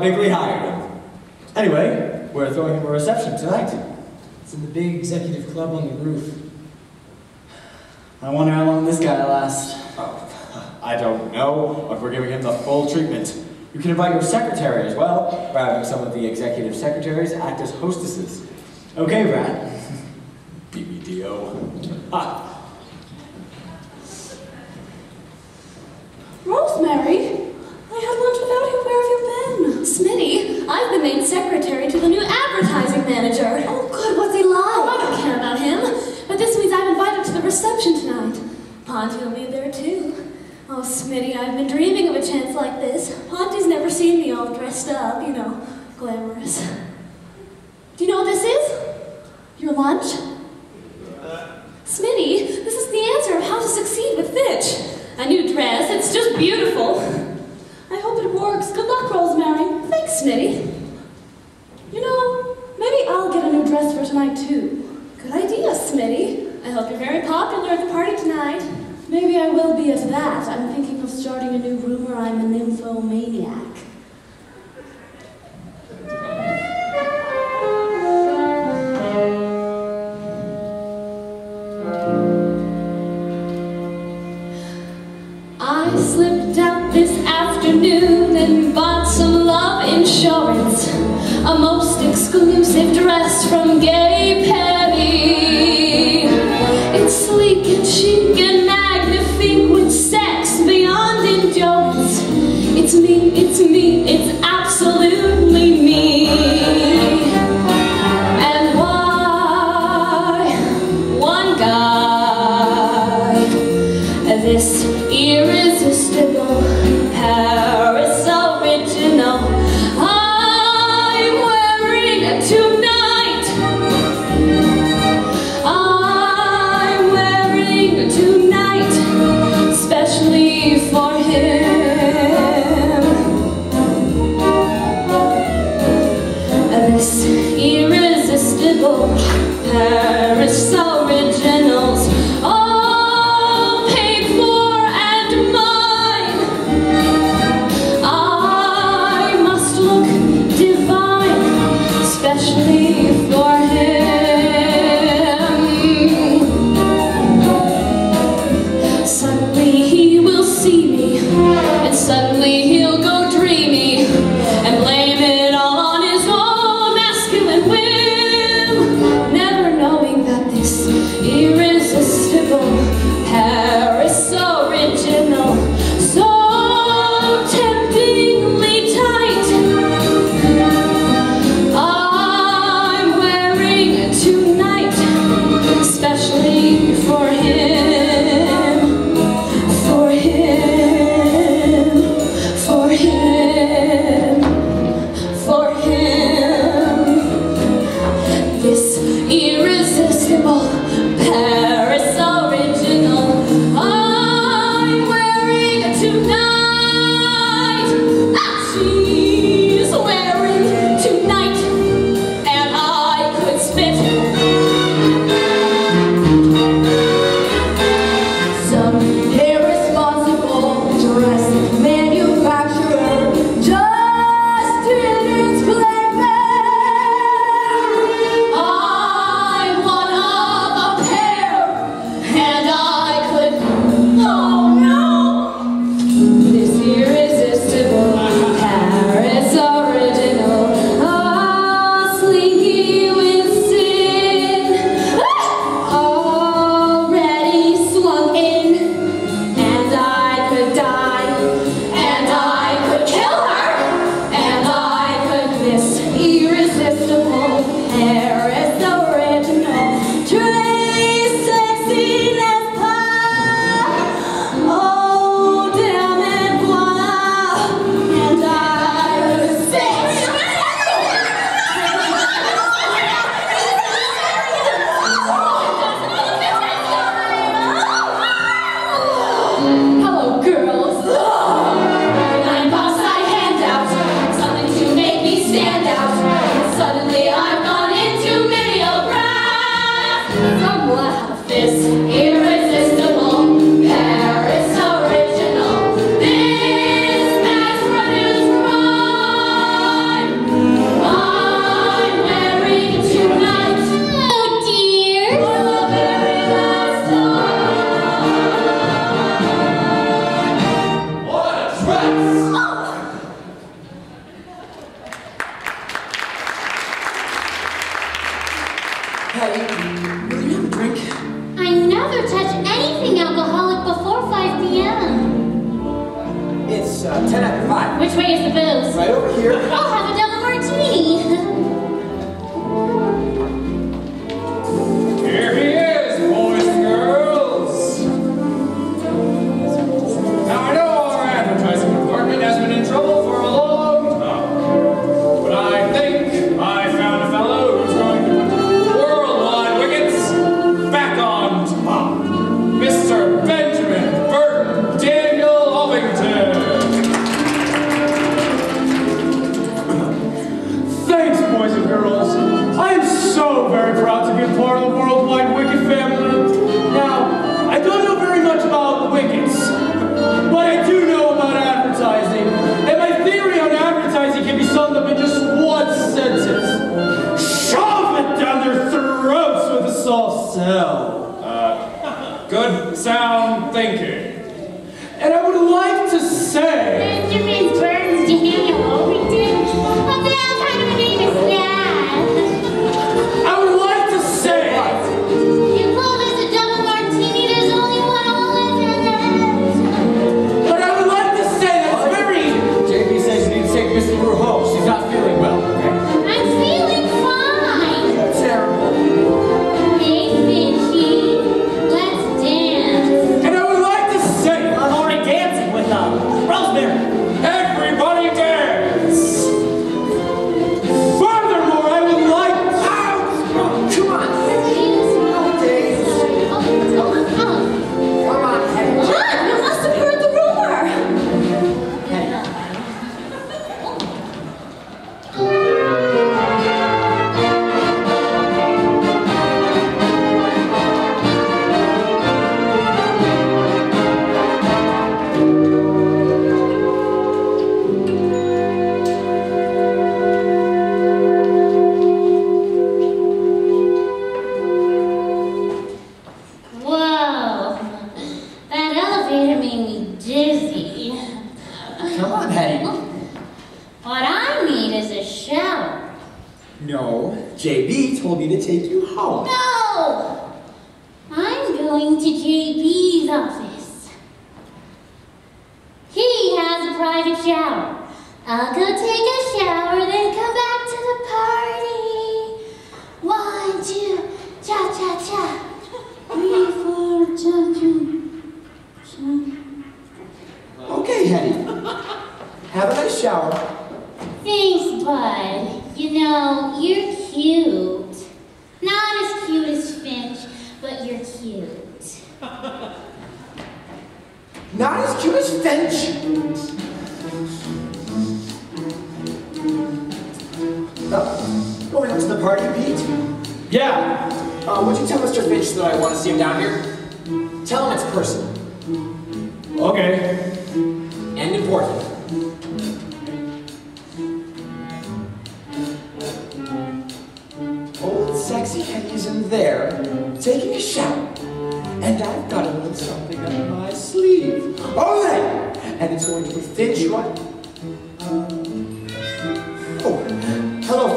Biggley hired him. Anyway, we're throwing him a reception tonight. It's in the big executive club on the roof. I wonder how long this guy lasts. Oh, I don't know But we're giving him the full treatment. You can invite your secretary as well, by having some of the executive secretaries act as hostesses. Okay, Bratt. BBDO. Ah. Rosemary?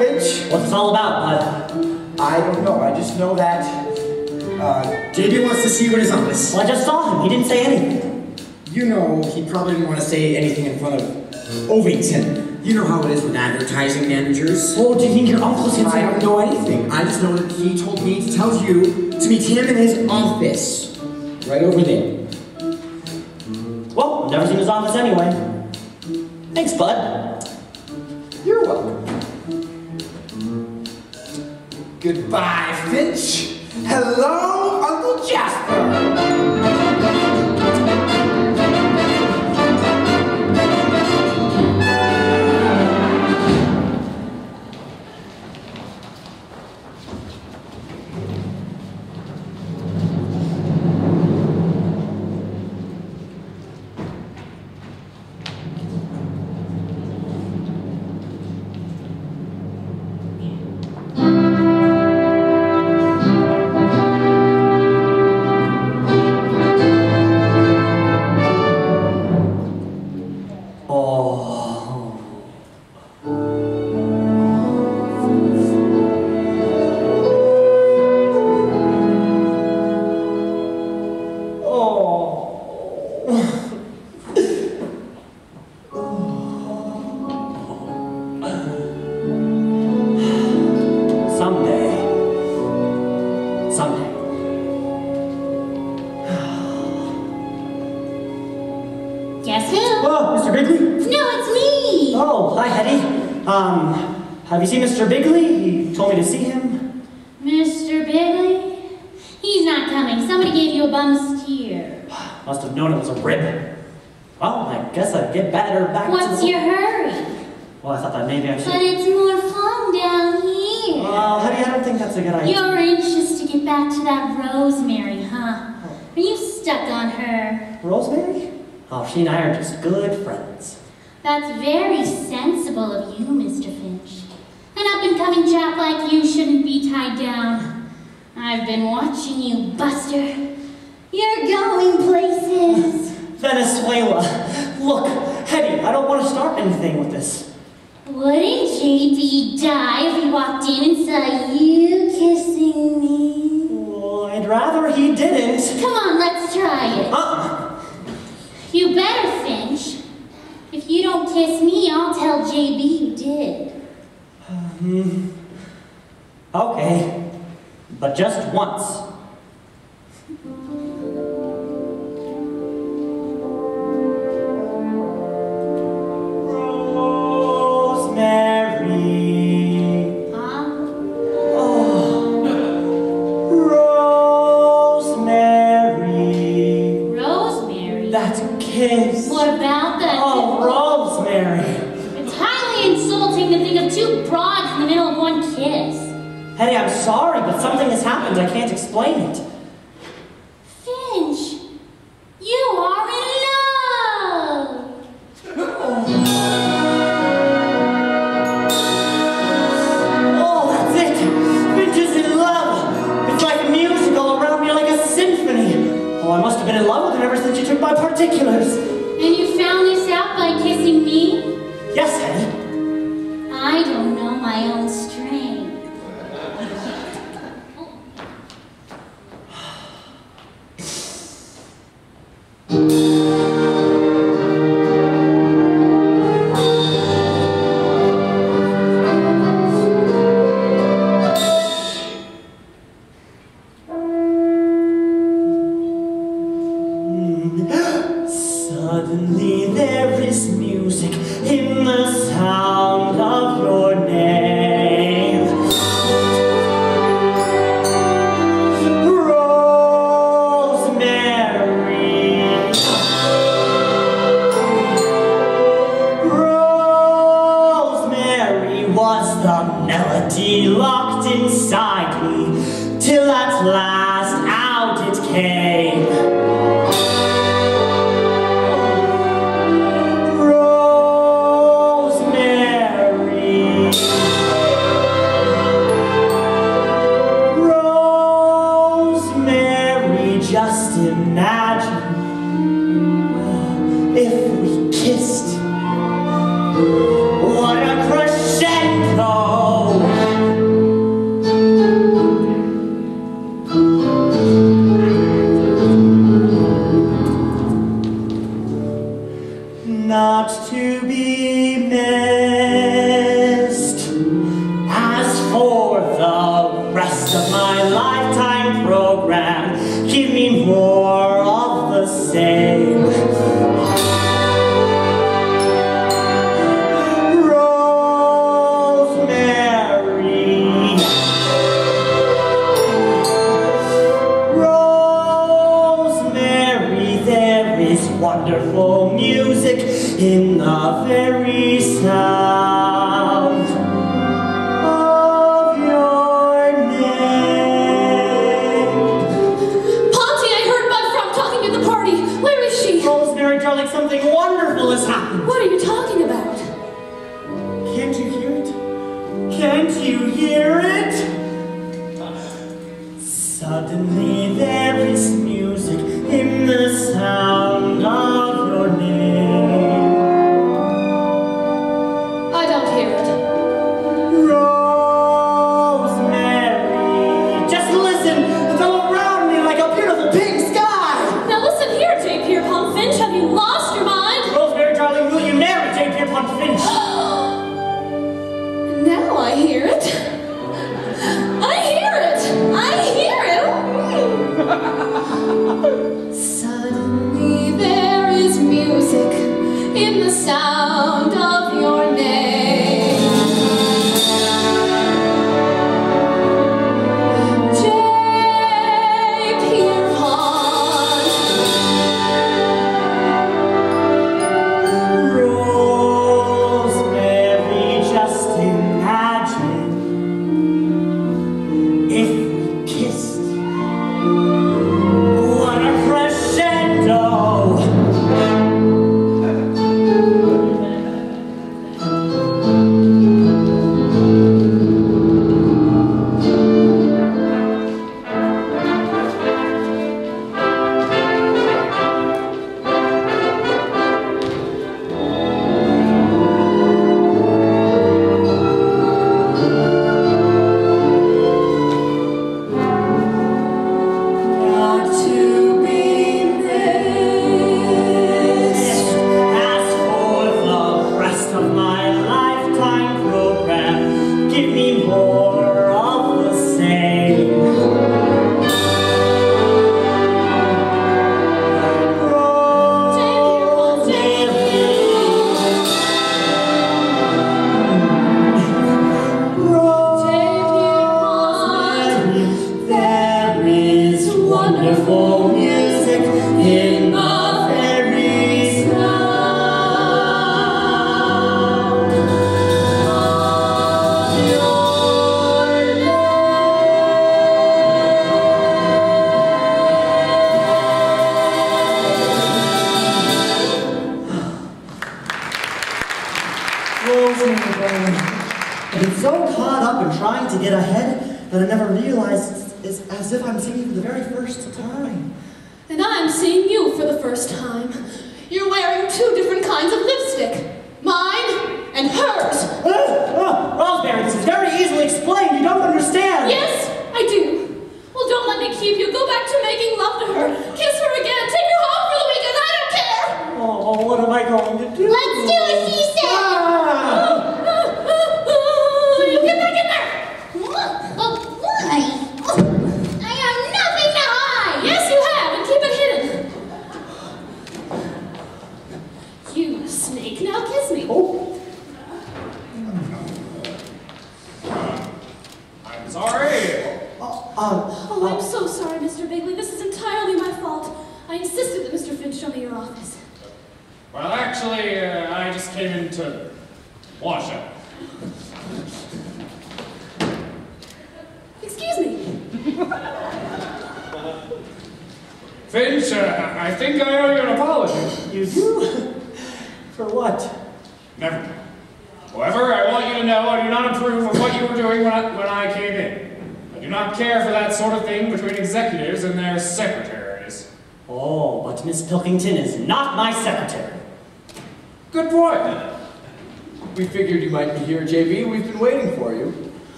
Finch. What's this all about, bud? I don't know. I just know that uh, JB wants to see you in his office. Well, I just saw him. He didn't say anything. You know, he probably didn't want to say anything in front of Ovington. You know how it is with advertising managers. Well, do you think your uncle's said I don't know anything. I just know that he told me to tell you to meet him in his office. Right over there. Well, I've never seen his office anyway. Thanks, bud. You're welcome. Goodbye, Finch. Hello, Uncle Jasper.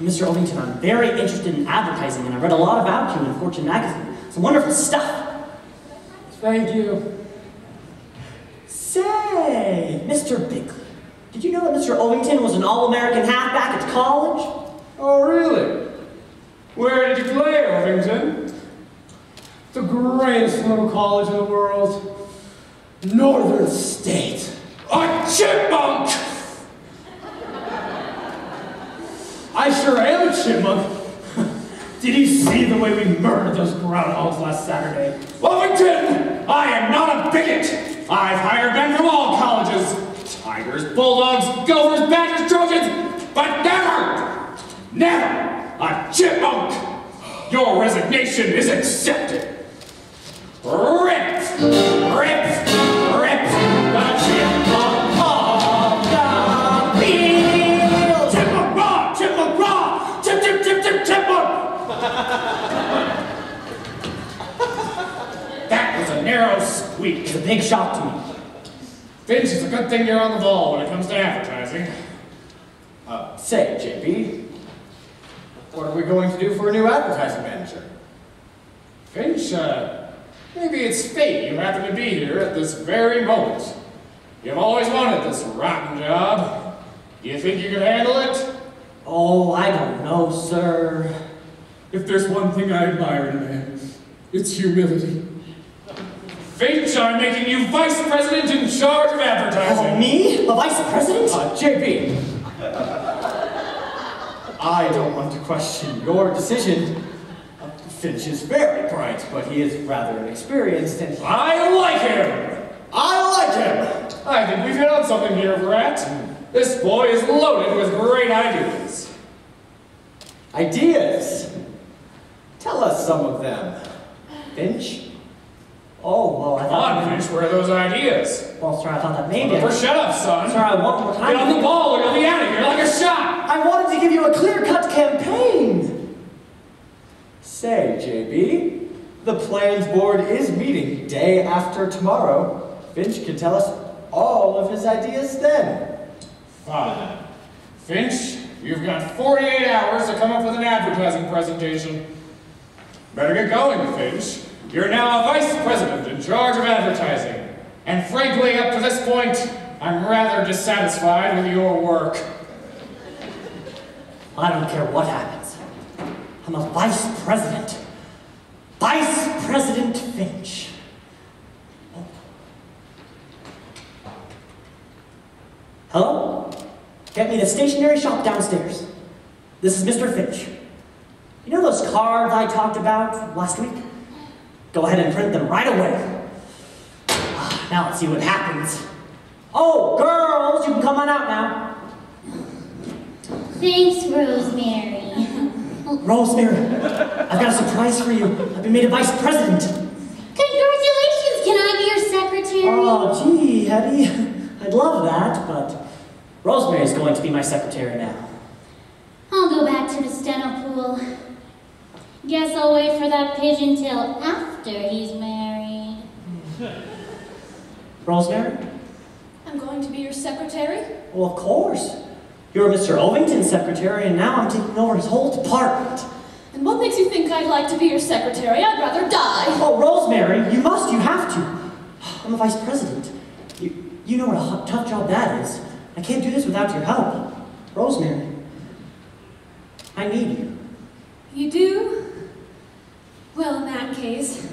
Mr. Ovington I'm very interested in advertising, and I read a lot about you in Fortune magazine. Some wonderful stuff. Thank you. Wellington! I am not a bigot! I've hired men from all colleges. Tigers, Bulldogs, Gophers, Badgers, Trojans, but never, never a chipmunk! Your resignation is accepted. Rip! Rip! week. It's a big shock to me. Finch, it's a good thing you're on the ball when it comes to advertising. Uh, say, JB, what are we going to do for a new advertising manager? Finch, uh, maybe it's fate you happen to be here at this very moment. You've always wanted this rotten job. Do you think you can handle it? Oh, I don't know, sir. If there's one thing I admire in a man, it's humility. Finch, I'm making you vice president in charge of advertising. Oh, me? The vice president? Uh, JB. I don't want to question your decision. Uh, Finch is very bright, but he is rather inexperienced and I like him! I like him! I think we've on something here, Bratt. This boy is loaded with great ideas. Ideas? Tell us some of them. Finch? Oh, well, I Come thought... on, Finch, where are those ideas? Well, sir, I thought that maybe... Well, shut up, son. Sir, I want more time. Get on the ball or you'll be out of here like a shot! I wanted to give you a clear-cut campaign. Say, JB, the plans board is meeting day after tomorrow. Finch can tell us all of his ideas then. Fine. Finch, you've got 48 hours to come up with an advertising presentation. Better get going, Finch. You're now a vice president in charge of advertising. And frankly, up to this point, I'm rather dissatisfied with your work. I don't care what happens. I'm a vice president. Vice President Finch. Hello? Get me the stationery shop downstairs. This is Mr. Finch. You know those cards I talked about last week? Go ahead and print them right away. Now let's see what happens. Oh, girls, you can come on out now. Thanks, Rosemary. Rosemary, I've got a surprise for you. I've been made a vice president. Congratulations! Can I be your secretary? Oh, gee, Hedy, I'd love that, but Rosemary's going to be my secretary now. I'll go back to the steno pool. Guess I'll wait for that pigeon till after he's married. Rosemary? I'm going to be your secretary. Well, of course. You're Mr. Ovington's secretary, and now I'm taking over his whole department. And what makes you think I'd like to be your secretary? I'd rather die. Oh, Rosemary, you must, you have to. I'm a vice president. You, you know what a hot, tough job that is. I can't do this without your help. Rosemary, I need you. You do? Well, in that case,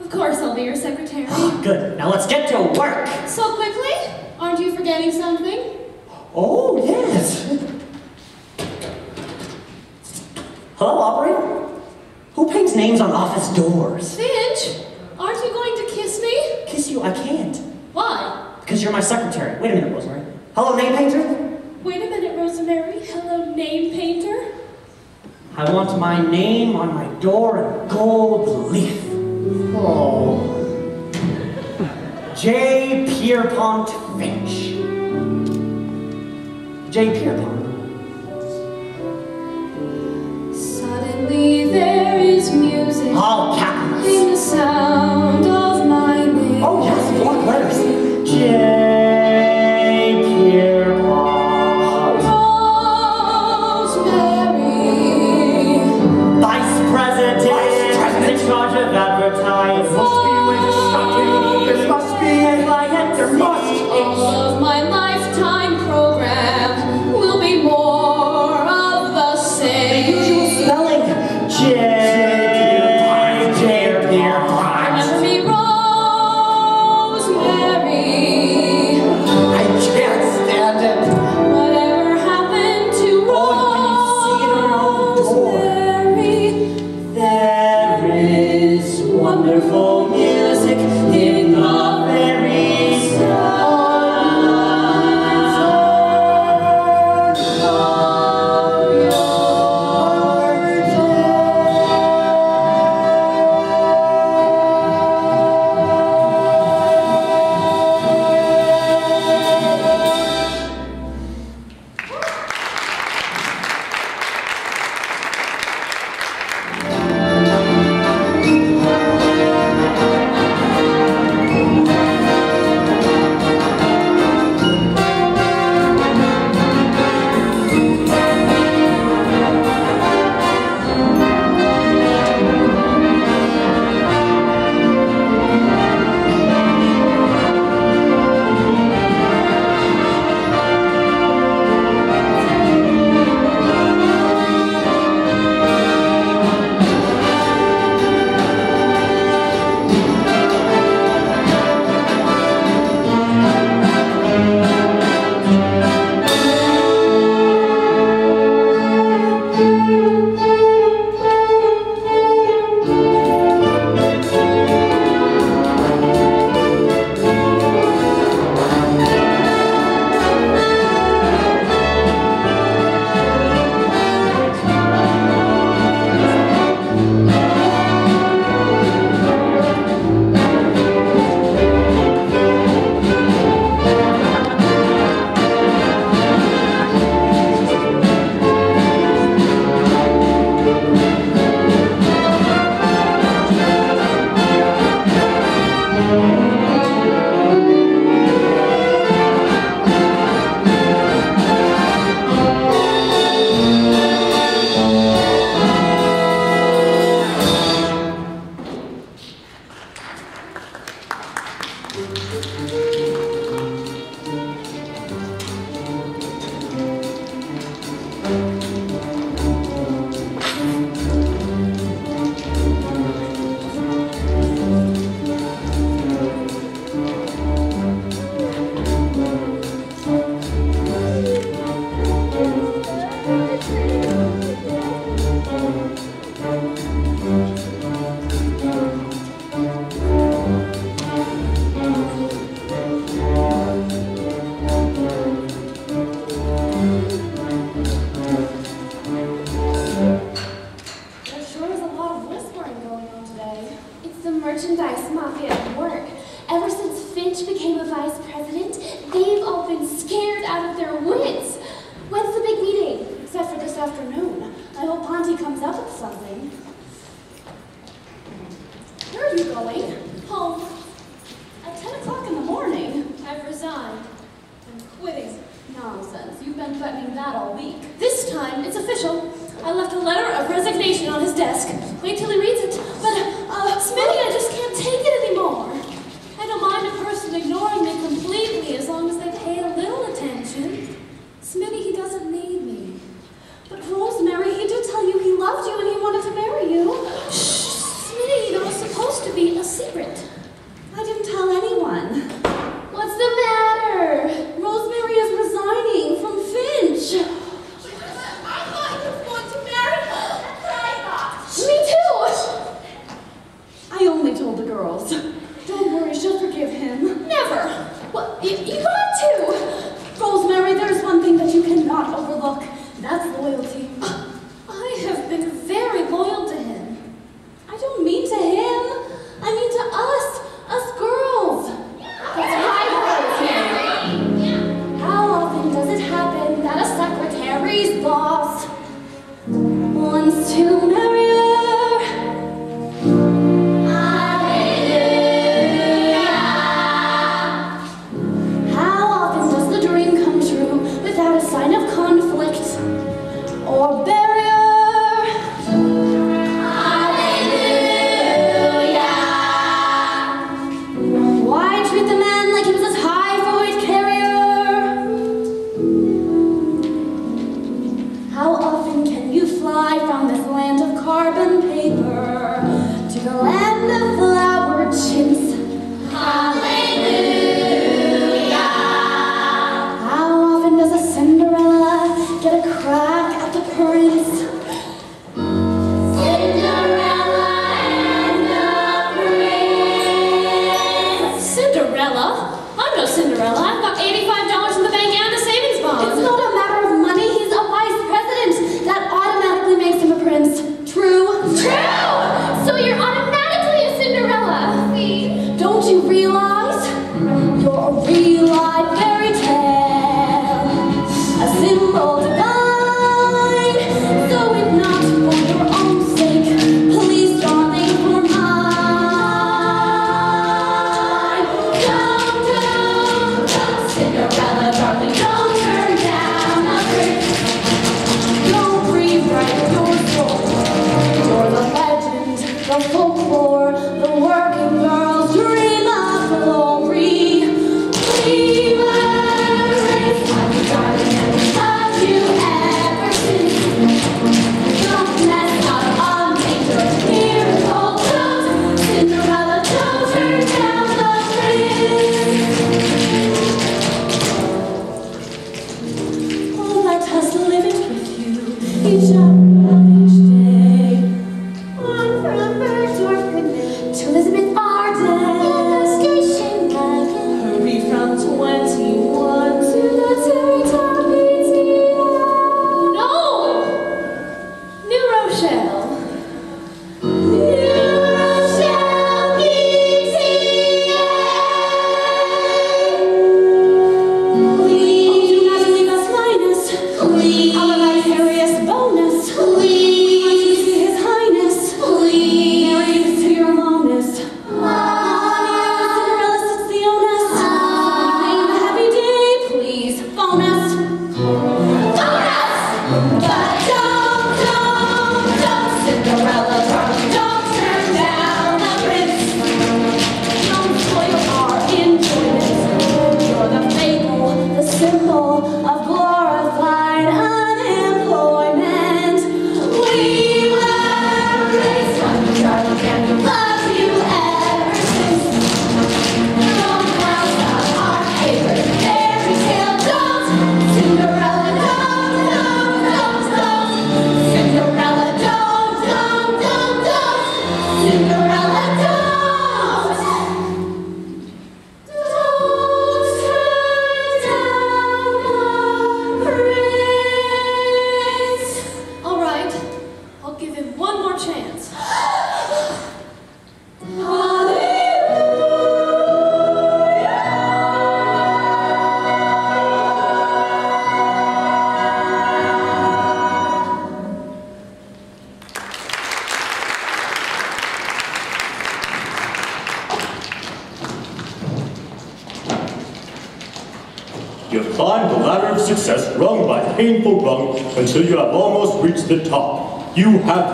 of course I'll be your secretary. Good, now let's get to work. so quickly? Aren't you forgetting something? Oh, yes. Hello, operator? Who paints names on office doors? Finch, aren't you going to kiss me? Kiss you, I can't. Why? Because you're my secretary. Wait a minute, Rosemary. Hello, name painter? Wait a minute, Rosemary. Hello, name painter. I want my name on my door in gold leaf. Oh. J. Pierpont Finch. J. Pierpont. Suddenly there is music All capitals. in the sound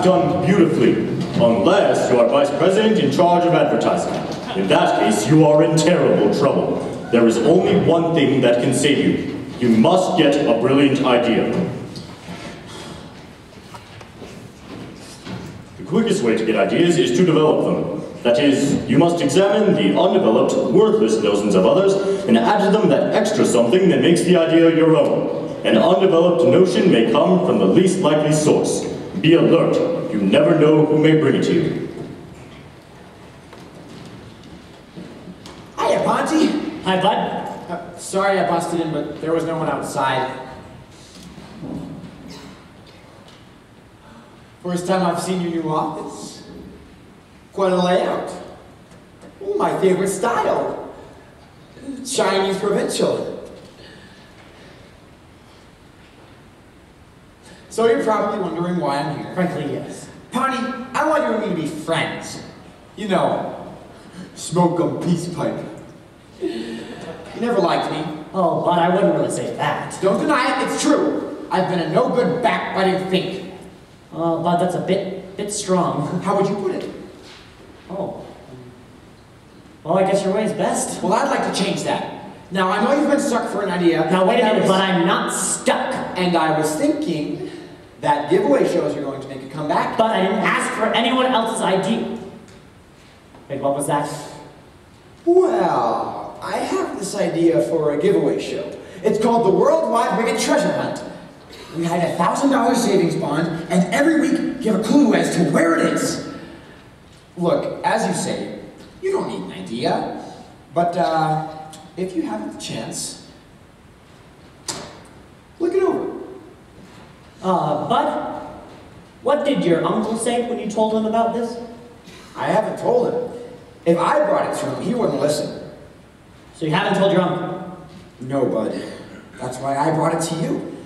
Done beautifully, unless you are vice president in charge of advertising. In that case, you are in terrible trouble. There is only one thing that can save you. You must get a brilliant idea. The quickest way to get ideas is to develop them. That is, you must examine the undeveloped, worthless notions of others and add to them that extra something that makes the idea your own. An undeveloped notion may come from the least likely source. Be alert. You never know who may bring it to you. Hiya, Ponty. Hi, Bud. Uh, sorry I busted in, but there was no one outside. First time I've seen your new office. Quite a layout. Oh, my favorite style. Chinese provincial. So you're probably wondering why I'm here. Frankly, yes. Ponty, I want you and me to be friends. You know, smoke a peace pipe. You never liked me. Oh, Bud, I wouldn't really say that. Don't deny it, it's true. I've been a no good backbiting fink. Oh, Bud, that's a bit, bit strong. How would you put it? Oh. Well, I guess your way is best. Well, I'd like to change that. Now, I know you've been stuck for an idea. Now, wait a minute, was- but I'm not stuck. And I was thinking that giveaway shows are going to make a comeback. But I didn't ask for anyone else's idea. Wait, what was that? Well, I have this idea for a giveaway show. It's called the Worldwide Wicket Treasure Hunt. We hide a thousand dollar savings bond, and every week give a clue as to where it is. Look, as you say, you don't need an idea, but uh, if you have the chance, look it over. Uh, Bud, what did your uncle say when you told him about this? I haven't told him. If I brought it to him, he wouldn't listen. So you haven't told your uncle? No, bud. That's why I brought it to you.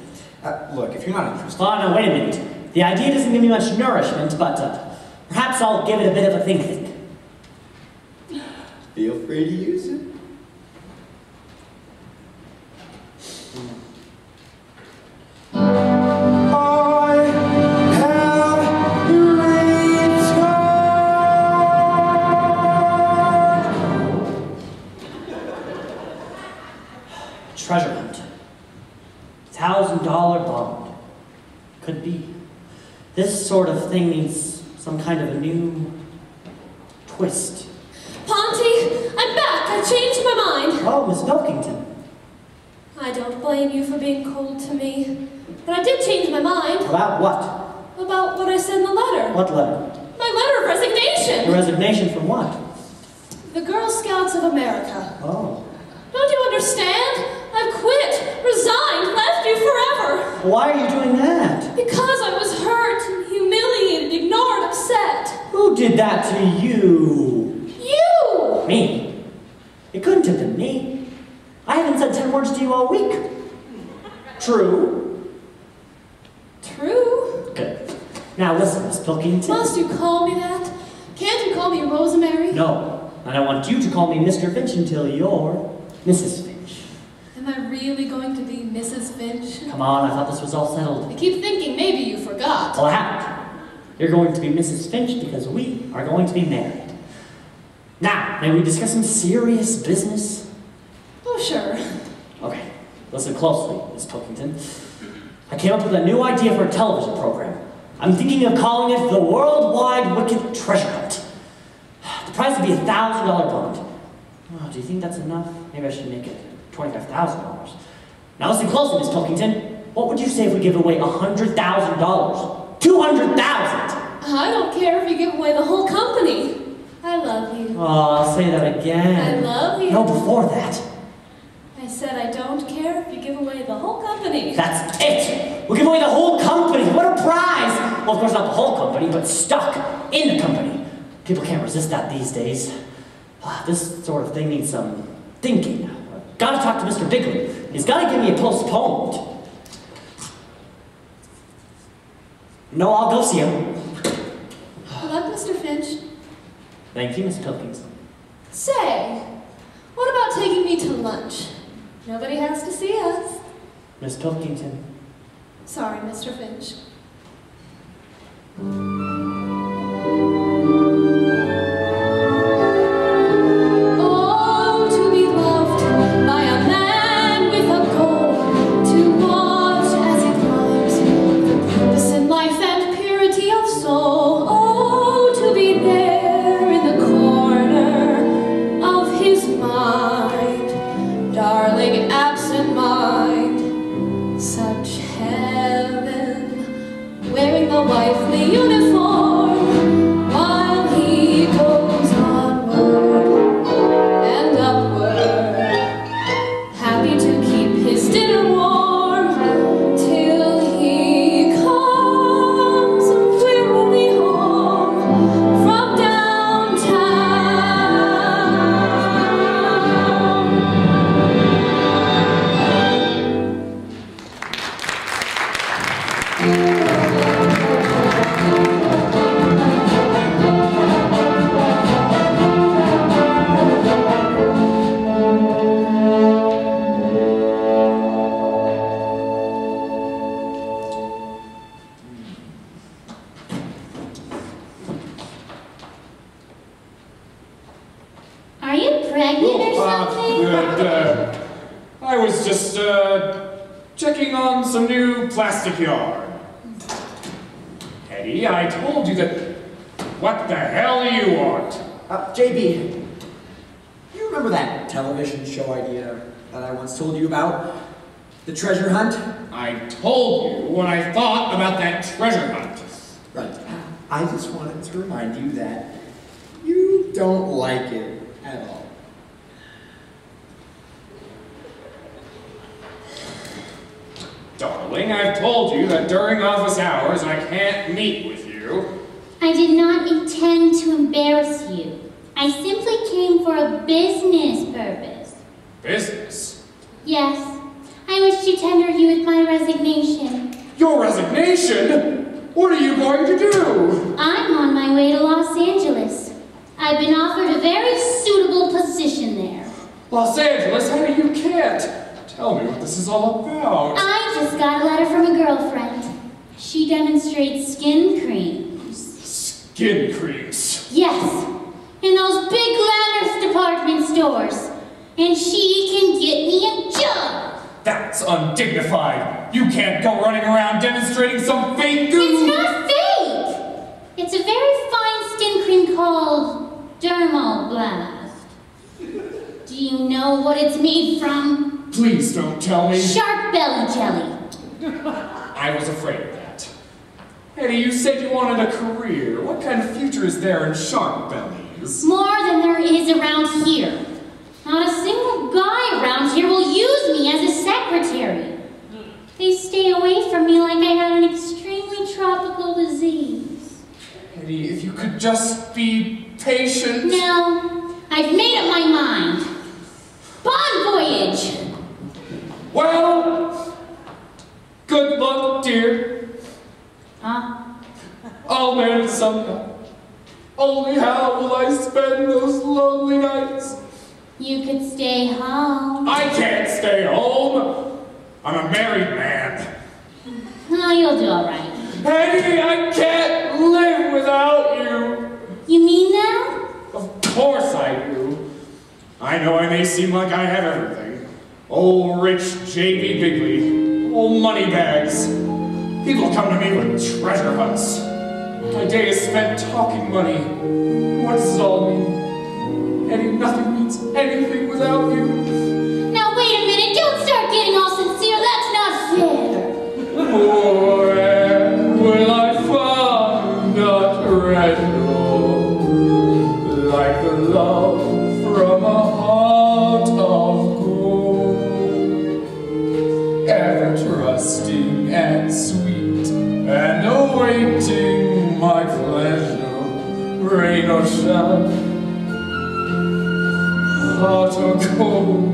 Uh, look, if you're not interested. Oh, no, wait a minute. The idea doesn't give me much nourishment, but uh, perhaps I'll give it a bit of a think think. Feel free to use it. Treasure This sort of thing needs some kind of a new twist. Ponty, I'm back. I changed my mind. Oh, Miss Pilkington. I don't blame you for being cold to me. But I did change my mind About what? about what I said in the letter. What letter? My letter of Your resignation. resignation from what? The Girl Scouts of America. Oh. Don't you understand? I've quit, resigned, left you forever. Why are you doing that? Because I was hurt humiliated, ignored, upset. Who did that to you? You! Me? It couldn't have been me. I haven't said ten words to you all week. True. True. Good. Now listen, Miss Pilkington. Must you call me that? Can't you call me Rosemary? No. And I want you to call me Mr. Finch until you're Mrs. Finch. Am I really going to be Mrs. Finch? Come on, I thought this was all settled. I keep thinking maybe you forgot. Well, I haven't. You're going to be Mrs. Finch because we are going to be married. Now, may we discuss some serious business? Oh, sure. Okay, listen closely, Miss Pilkington. I came up with a new idea for a television program. I'm thinking of calling it the Worldwide Wicket Treasure Hunt. The prize would be a thousand dollar bond. Oh, do you think that's enough? Maybe I should make it twenty-five thousand dollars. Now listen closely, Miss Pilkington. What would you say if we give away a hundred thousand dollars? Two hundred thousand! I don't care if you give away the whole company. I love you. Oh, I'll say that again. I love you. No, before that. I said I don't care if you give away the whole company. That's it! We'll give away the whole company! What a prize! Well, of course, not the whole company, but stock in the company. People can't resist that these days. Ah, This sort of thing needs some thinking. Gotta talk to Mr. Biggley. He's gotta give me a postponed. No, I'll go see him. Good luck, Mr. Finch. Thank you, Miss Pilkins. Say, what about taking me to lunch? Nobody has to see us. Miss Pilkington. Sorry, Mr. Finch. I'll marry somehow. Only how will I spend those lonely nights? You could stay home. I can't stay home. I'm a married man. No, you'll do all right. Hey, I can't live without you. You mean that? Of course I do. I know I may seem like I have everything. Old rich J.B. Biggley. Old money bags. People come to me with treasure hunts. My day is spent talking money. What does it all mean? Any nothing means anything without you. Now wait a minute, don't start getting all sincere, that's not fair. oh. rain or shine, hot or cold.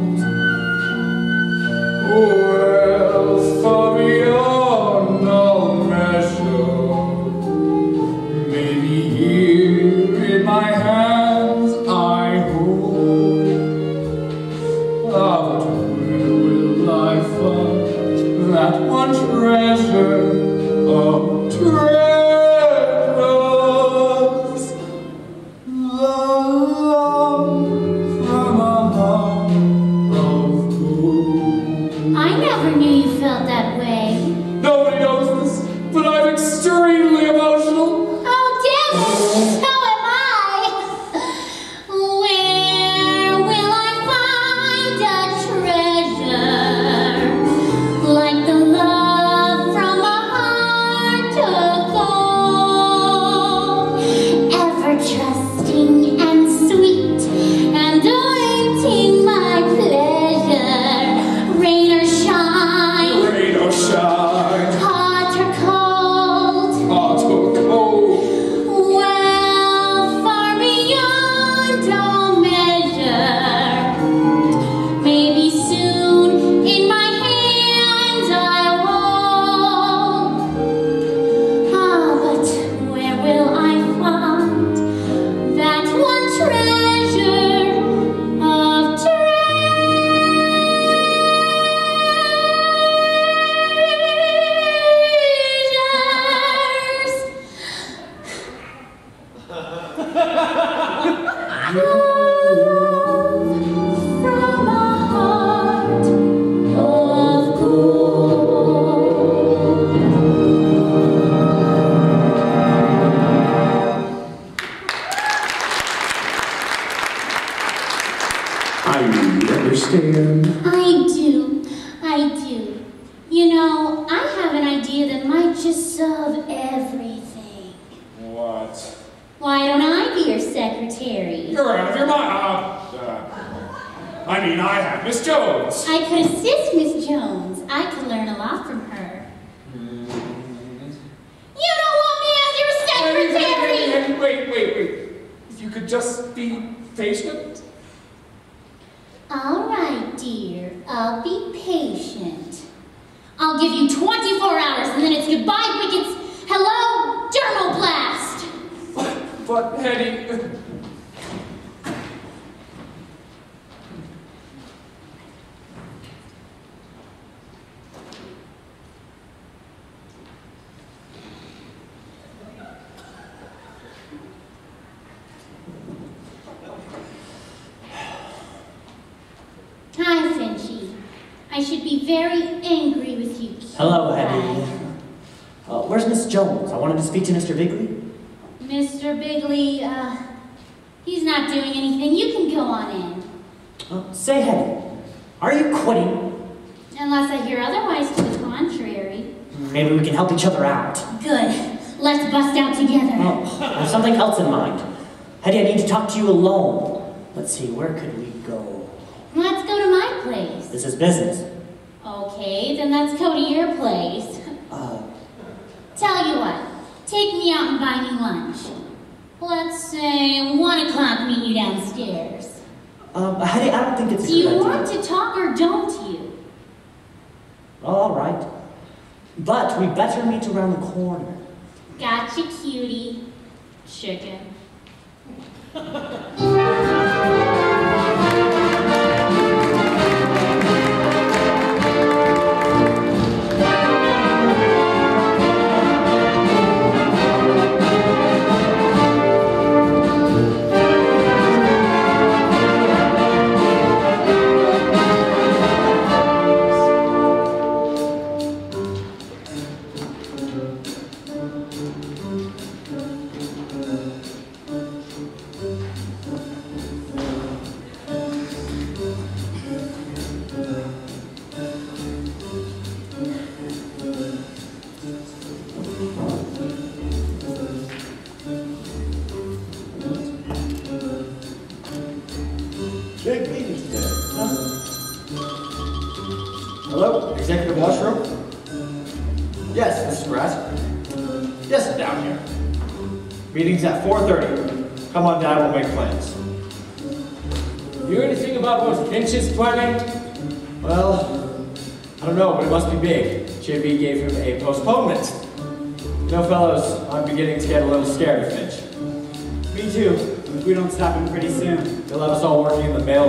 pretty soon. You'll have us all working in the mail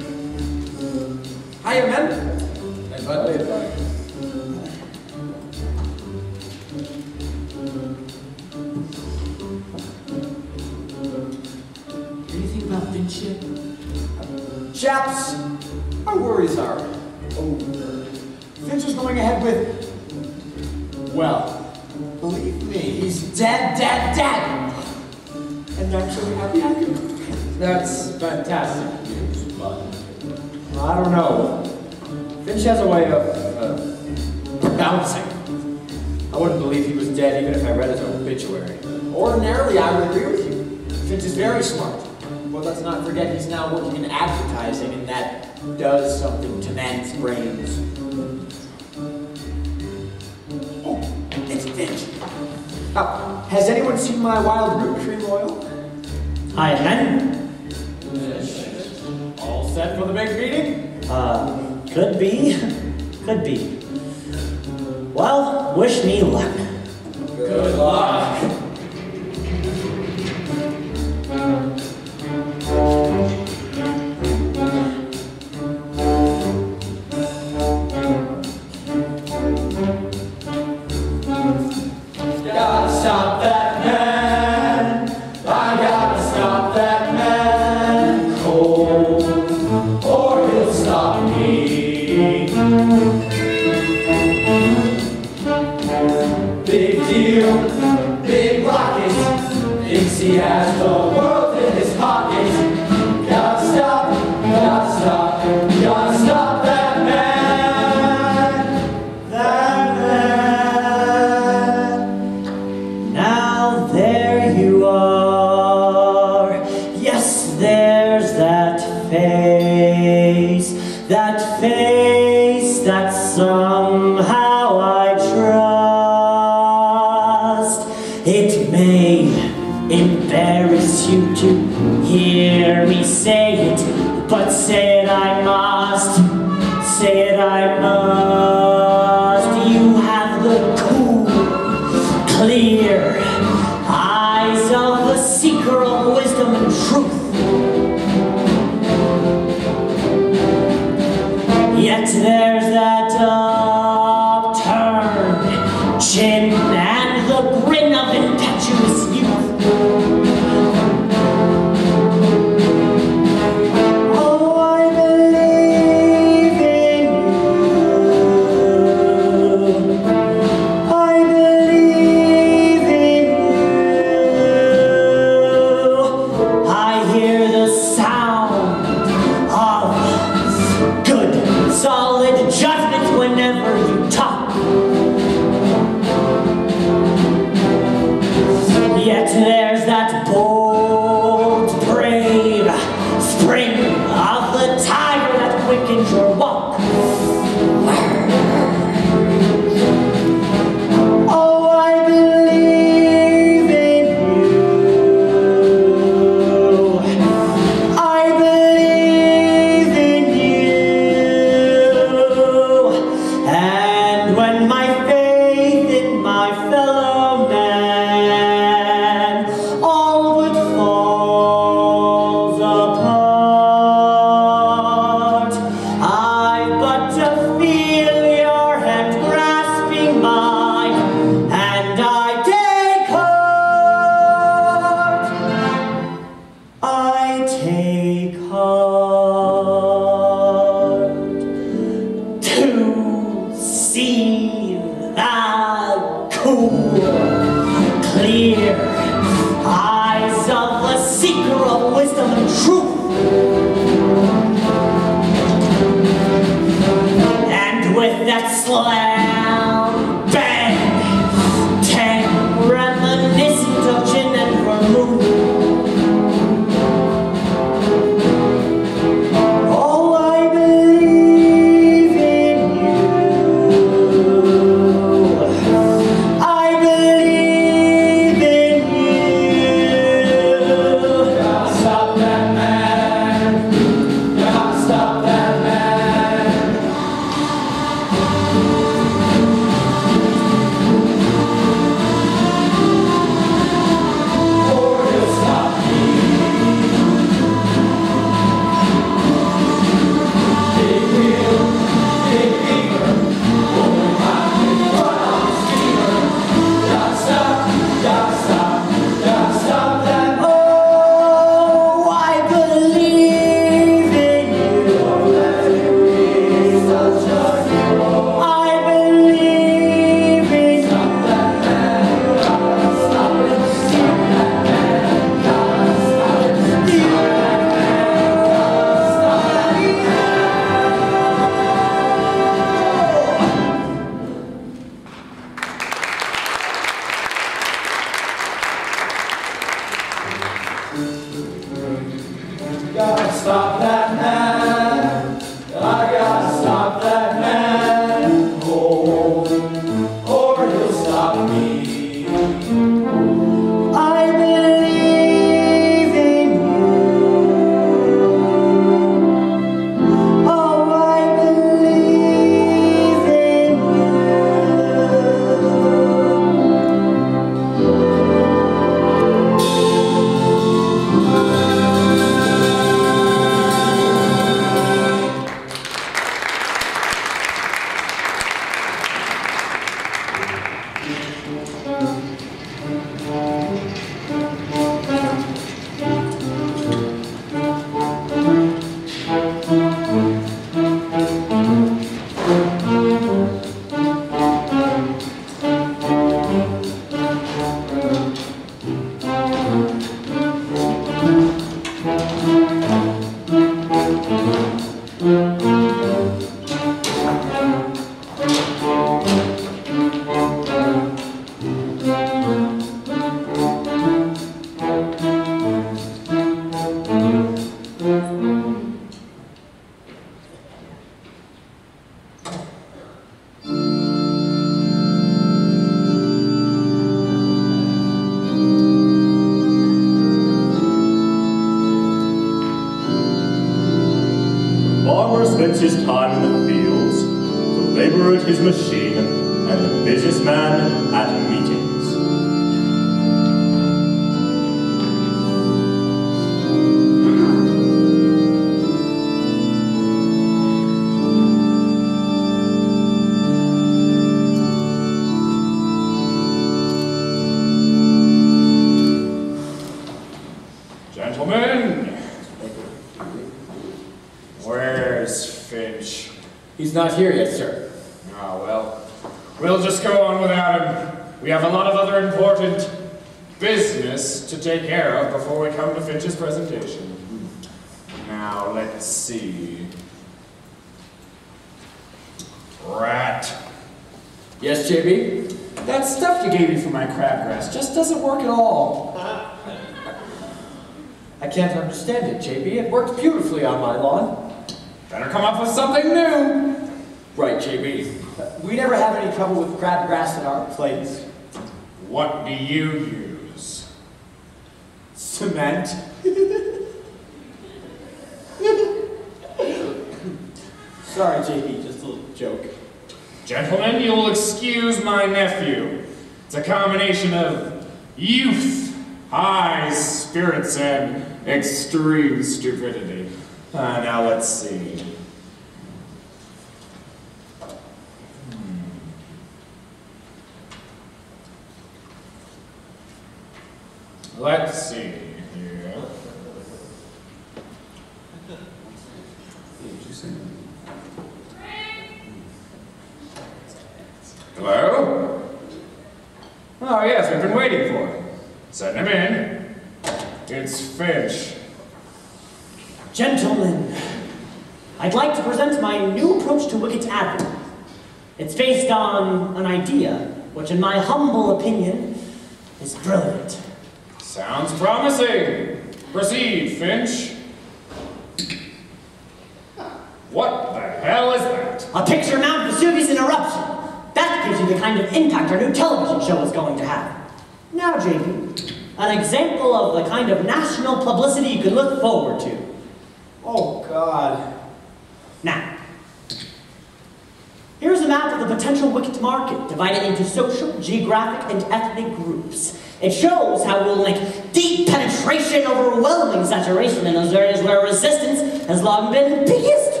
map of the potential Wicket market, divided into social, geographic, and ethnic groups. It shows how we'll make deep penetration, overwhelming saturation in those areas where resistance has long been biggest.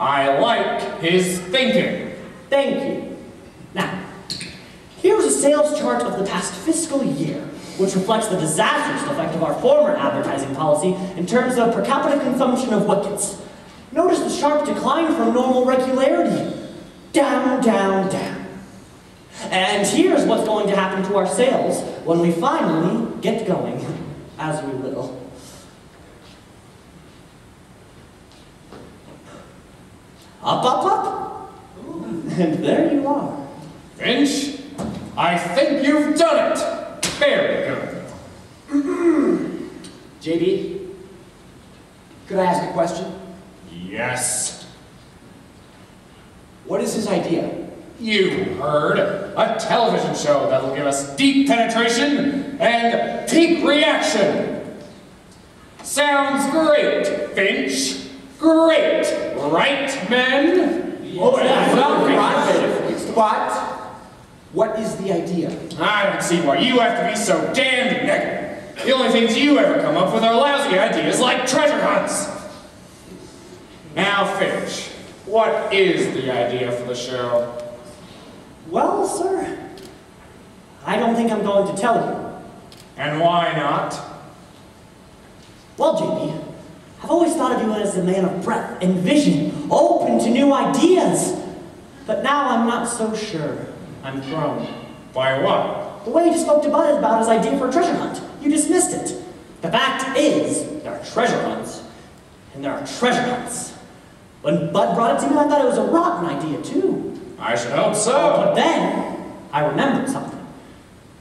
I like his thinking. Thank you. Now, here's a sales chart of the past fiscal year, which reflects the disastrous effect of our former advertising policy in terms of per capita consumption of wickets. Notice the sharp decline from normal regularity. Down, down, down. And here's what's going to happen to our sales when we finally get going, as we will. Up, up, up. And there you are. Finch, I think you've done it. Very good. JB, could I ask a question? Yes. What is his idea? You heard. A television show that'll give us deep penetration and peak reaction. Sounds great, Finch. Great. Right, men? Oh, yeah, great. But, what is the idea? I don't see why you have to be so damned negative. The only things you ever come up with are lousy ideas like treasure hunts. Now, Finch, what is the idea for the show? Well, sir, I don't think I'm going to tell you. And why not? Well, JB, I've always thought of you as a man of breadth and vision, open to new ideas. But now I'm not so sure. I'm thrown. By what? The way you just spoke to Bud about his idea for a treasure hunt. You dismissed it. The fact is, there are treasure hunts, and there are treasure hunts. When Bud brought it to me, I thought it was a rotten idea, too. I should hope so. But then, I remembered something.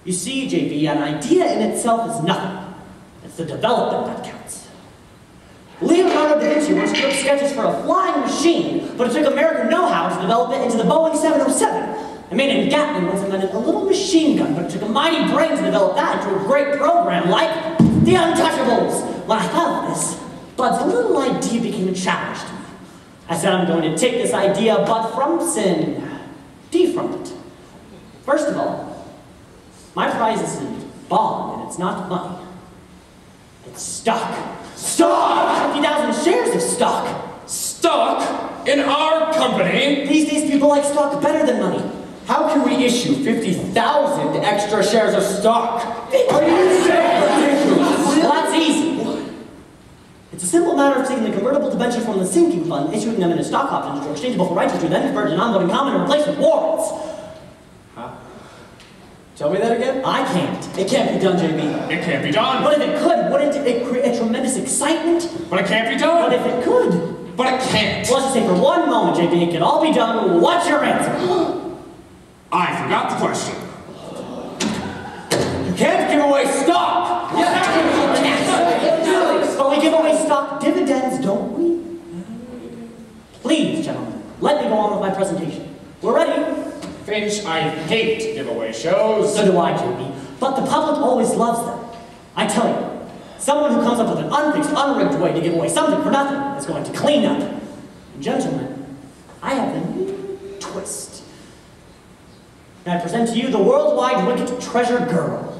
You see, JB, an idea in itself is nothing. It's the development that counts. Leonardo da Vinci once took sketches for a flying machine, but it took American know-how to develop it into the Boeing 707. I mean, and Gatling once invented a little machine gun, but it took a mighty brain to develop that into a great program like The Untouchables. When I thought of this, Bud's little idea became a challenge to me. I said I'm going to take this idea, Bud Frumpson, defraud. First of all, my prize isn't bond and it's not money. It's stock. Stock! 50,000 shares of stock. Stock in our company? These days people like stock better than money. How can we issue 50,000 extra shares of stock? Are you saying Well, that's easy. It's a simple matter of taking the convertible debentures from the sinking fund, issuing them in a stock options or exchangeable for rights, which are then converted to non-voting common and replaced with warrants. Huh? Tell me that again? I can't. It can't be done, JB. It can't be done. But if it could, wouldn't it create a tremendous excitement? But it can't be done. But if it could. But it can't. Well, let's just say for one moment, JB, it can all be done. What's your answer? I forgot the question. You can't give away stock! We give away stock dividends, don't we? Please, gentlemen, let me go on with my presentation. We're ready. Finch, I hate giveaway shows. So do I, JB. But the public always loves them. I tell you, someone who comes up with an unfixed, unrigged way to give away something for nothing is going to clean up. Gentlemen, I have a new twist. And I present to you the worldwide Wicket treasure girl.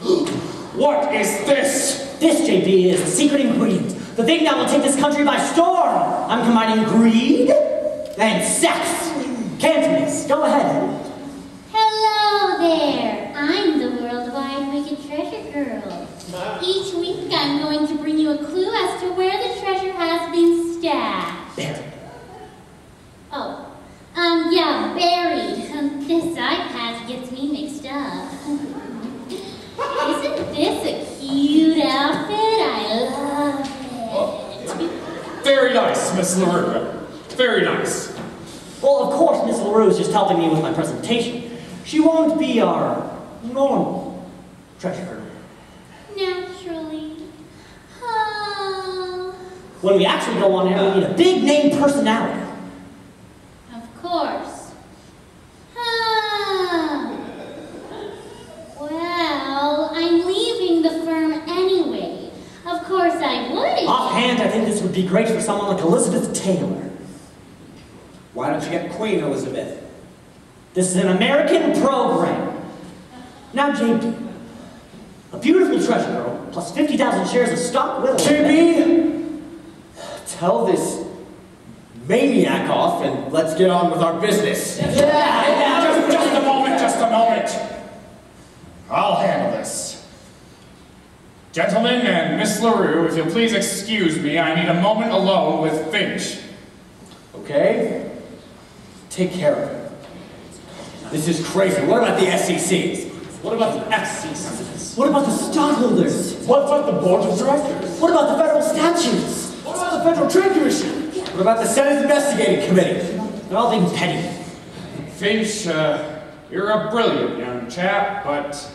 What is this? This, JB, is the secret ingredient. The thing that will take this country by storm. I'm combining greed and sex. Can't miss. Go ahead. Hello there. I'm the worldwide Wicket treasure girl. Each week I'm going to bring you a clue as to where the treasure has been stashed. There. Oh, um, yeah, buried. This iPad gets me mixed up. Isn't this a cute outfit? I love it. Very nice, Miss LaRue. Very nice. Well, of course, Miss LaRue is just helping me with my presentation. She won't be our normal treasurer. Naturally. Oh, When we actually go on air, we need a big name personality. of course. Ah. Well, I'm leaving the firm anyway. Of course I would. Offhand, I think this would be great for someone like Elizabeth Taylor. Why don't you get Queen Elizabeth? This is an American program. Now, JB, a beautiful treasure girl plus 50,000 shares of stock will. JB, tell this maniac off and let's get on with our business. Yeah, yeah. Just, just a moment, just a moment. I'll handle this. Gentlemen and Miss LaRue, if you'll please excuse me, I need a moment alone with Finch. Okay? Take care of it. This is crazy. What about the SECs? What about the FCCs? What about the stockholders? What about the board of directors? What about the federal statutes? What about the Federal Trade Commission? What about the Senate Investigating Committee? They're all being petty. Finch, uh, you're a brilliant young chap, but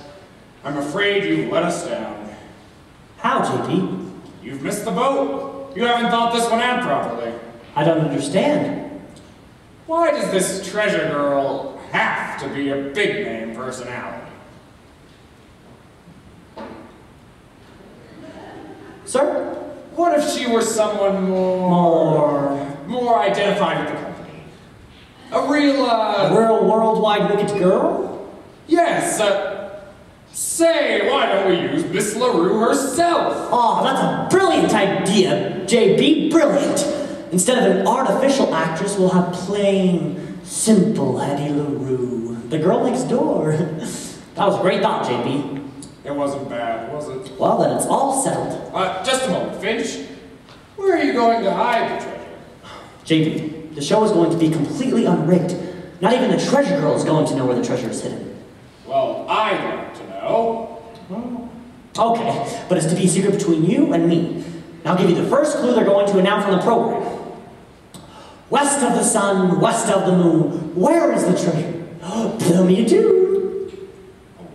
I'm afraid you've let us down. How, JB? You've missed the boat. You haven't thought this one out properly. I don't understand. Why does this treasure girl have to be a big name personality? Sir? What if she were someone more... More. more identified with the? A real, uh... Real worldwide Wicket girl? Yes, uh... Say, why don't we use Miss LaRue herself? Oh, that's a brilliant idea, JB. Brilliant. Instead of an artificial actress, we'll have plain, simple Hedy LaRue. The girl next door. that was a great thought, JB. It wasn't bad, was it? Well, then it's all settled. Uh, just a moment, Finch. Where are you going to hide the treasure? JB, the show is going to be completely unrigged. Not even the treasure girl is going to know where the treasure is hidden. Well, I want to know. Okay, but it's to be a secret between you and me. I'll give you the first clue they're going to announce on the program. West of the sun, west of the moon, where is the treasure? Tell me do.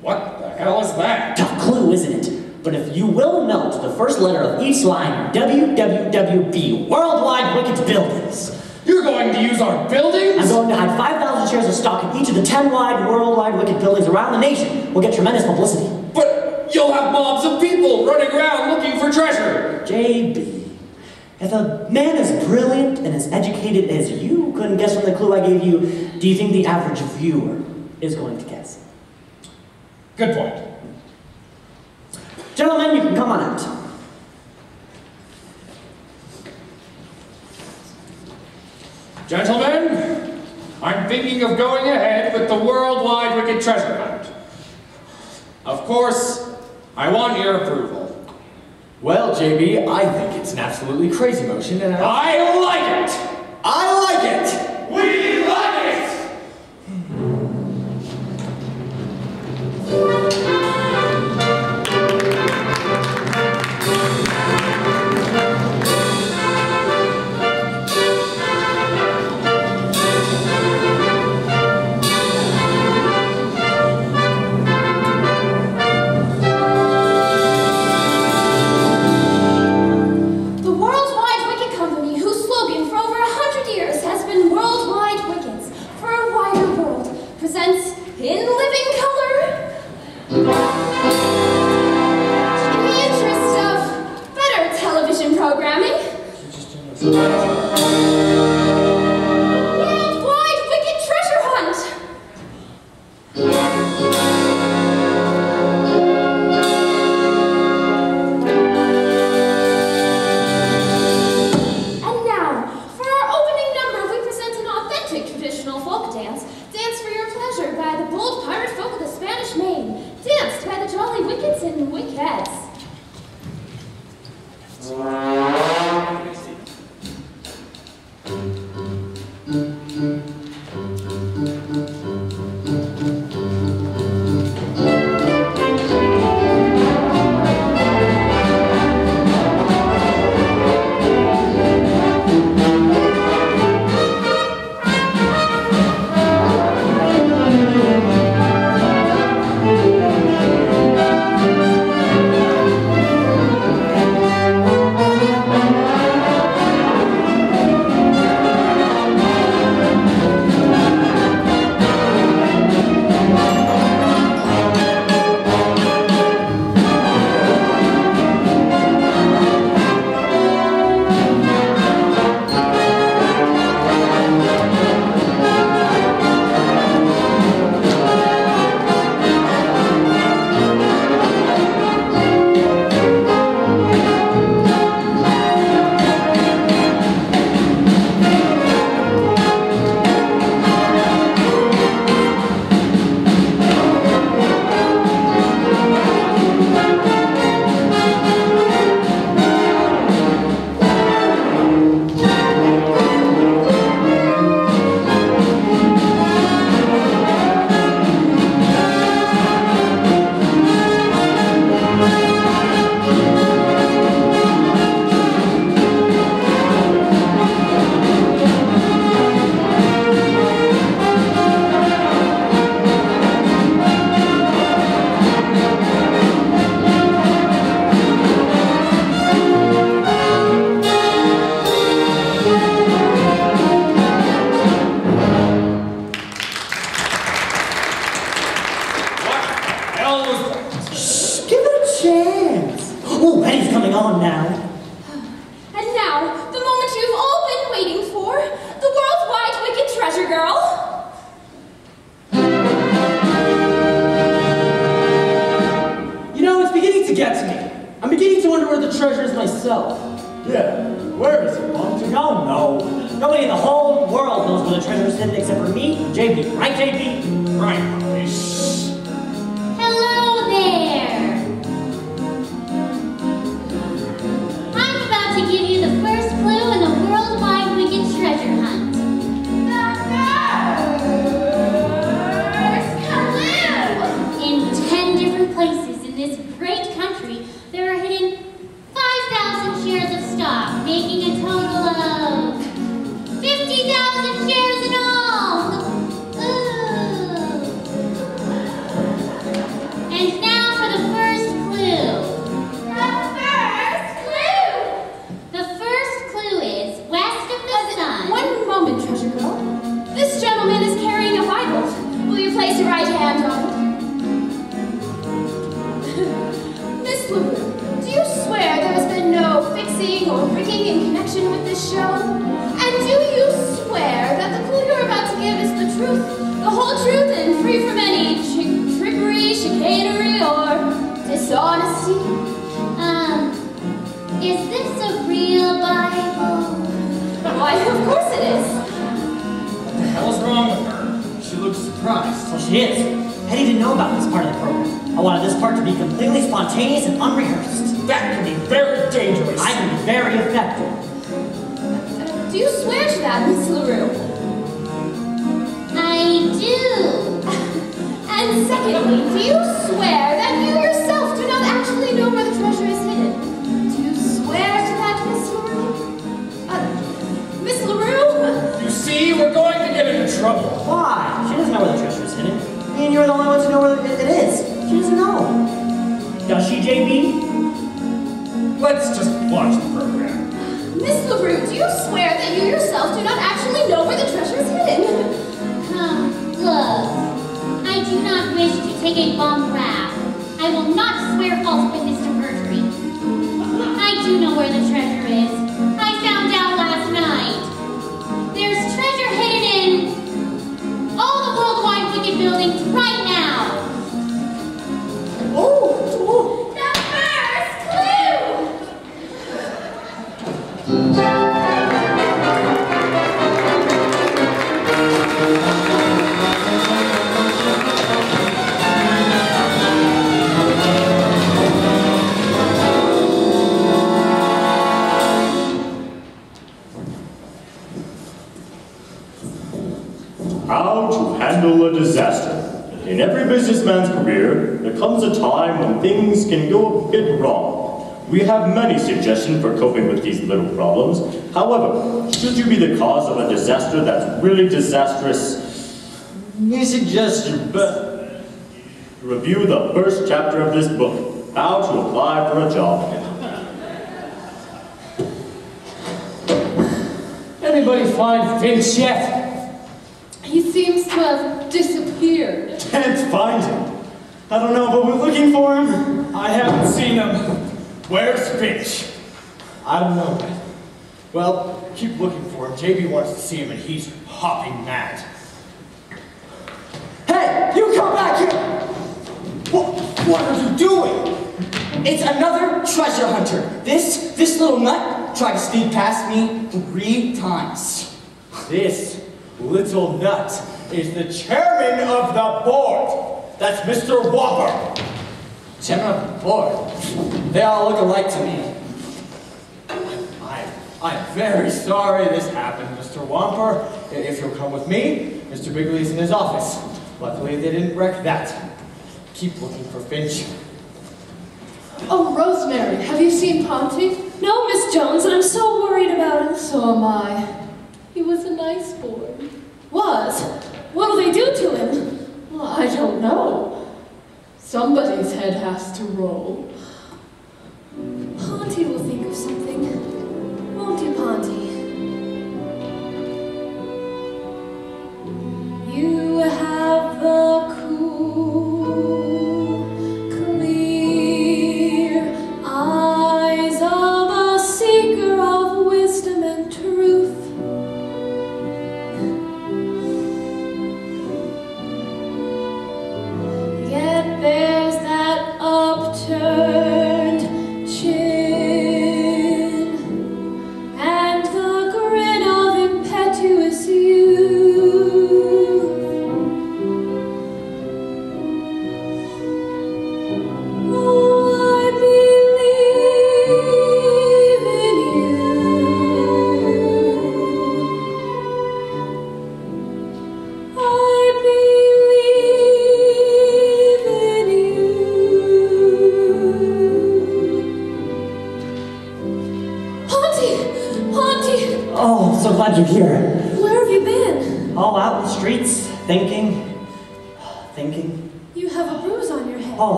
What the hell is that? Tough clue, isn't it? But if you will note the first letter of each line, WWWB, Worldwide Wicket Buildings. You're going to use our buildings? I'm going to hide 5,000 shares of stock in each of the 10 wide, worldwide Wicket buildings around the nation. We'll get tremendous publicity. But you'll have mobs of people running around looking for treasure. JB, if a man as brilliant and as educated as you couldn't guess from the clue I gave you, do you think the average viewer is going to guess? Good point. Gentlemen, you can come on out. Gentlemen, I'm thinking of going ahead with the worldwide Wicket treasure hunt. Of course, I want your approval. Well, JB, I think it's an absolutely crazy motion, and I... I like it! I like it! We like it! really disastrous. We suggest you review the first chapter of this book. asked me three times. This little nut is the chairman of the board. That's Mr. Womper. Chairman of the board? They all look alike to me. I'm, I'm very sorry this happened, Mr. Womper. If you'll come with me, Mr. Biggley's in his office. Luckily, they didn't wreck that. Keep looking for Finch. Oh, Rosemary, have you seen Ponty? No, Miss Jones, and I'm so worried about him. So am I. He was a nice boy. Was? What'll they do to him? Well, I don't know. Somebody's head has to roll. Ponty will think of something. Won't you, Ponty?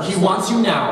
He wants you now.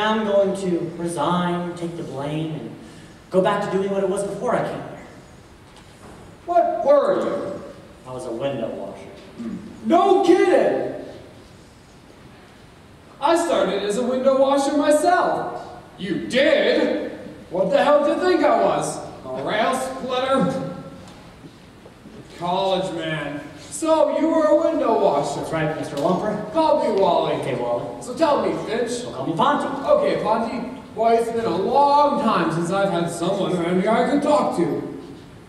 Now I'm going to resign, take the blame, and go back to doing what it was before I came here. What were you? I was a window washer. Hmm. No kidding! I started as a window washer myself. You did? What the hell did you think I was? A rail splitter? College man. So you were a window washer. That's right, Mr. Lumper. Call me Wally. Okay, Wally. So tell me, Finch. Well, call me Ponty. Okay, Ponty. Boy, it's been a long time since I've had someone around here I could talk to.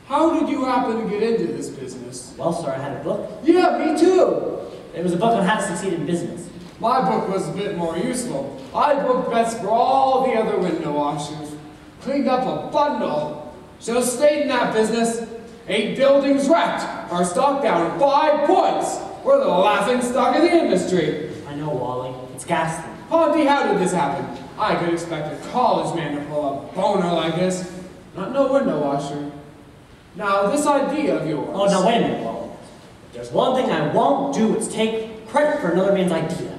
How did you happen to get into this business? Well, sir, I had a book. Yeah, me too. It was a book on how to succeed in business. My book was a bit more useful. I booked bets for all the other window washers. Cleaned up a bundle. Should have stayed in that business. Eight buildings wrecked. Our stock down five points. We're the laughing stock of the industry. I know, Wally. It's ghastly. Ponty, how did this happen? I could expect a college man to pull a boner like this. Not no window washer. Now, this idea of yours. Oh, now wait a minute, Wally. There's one thing I won't do is take credit for another man's idea,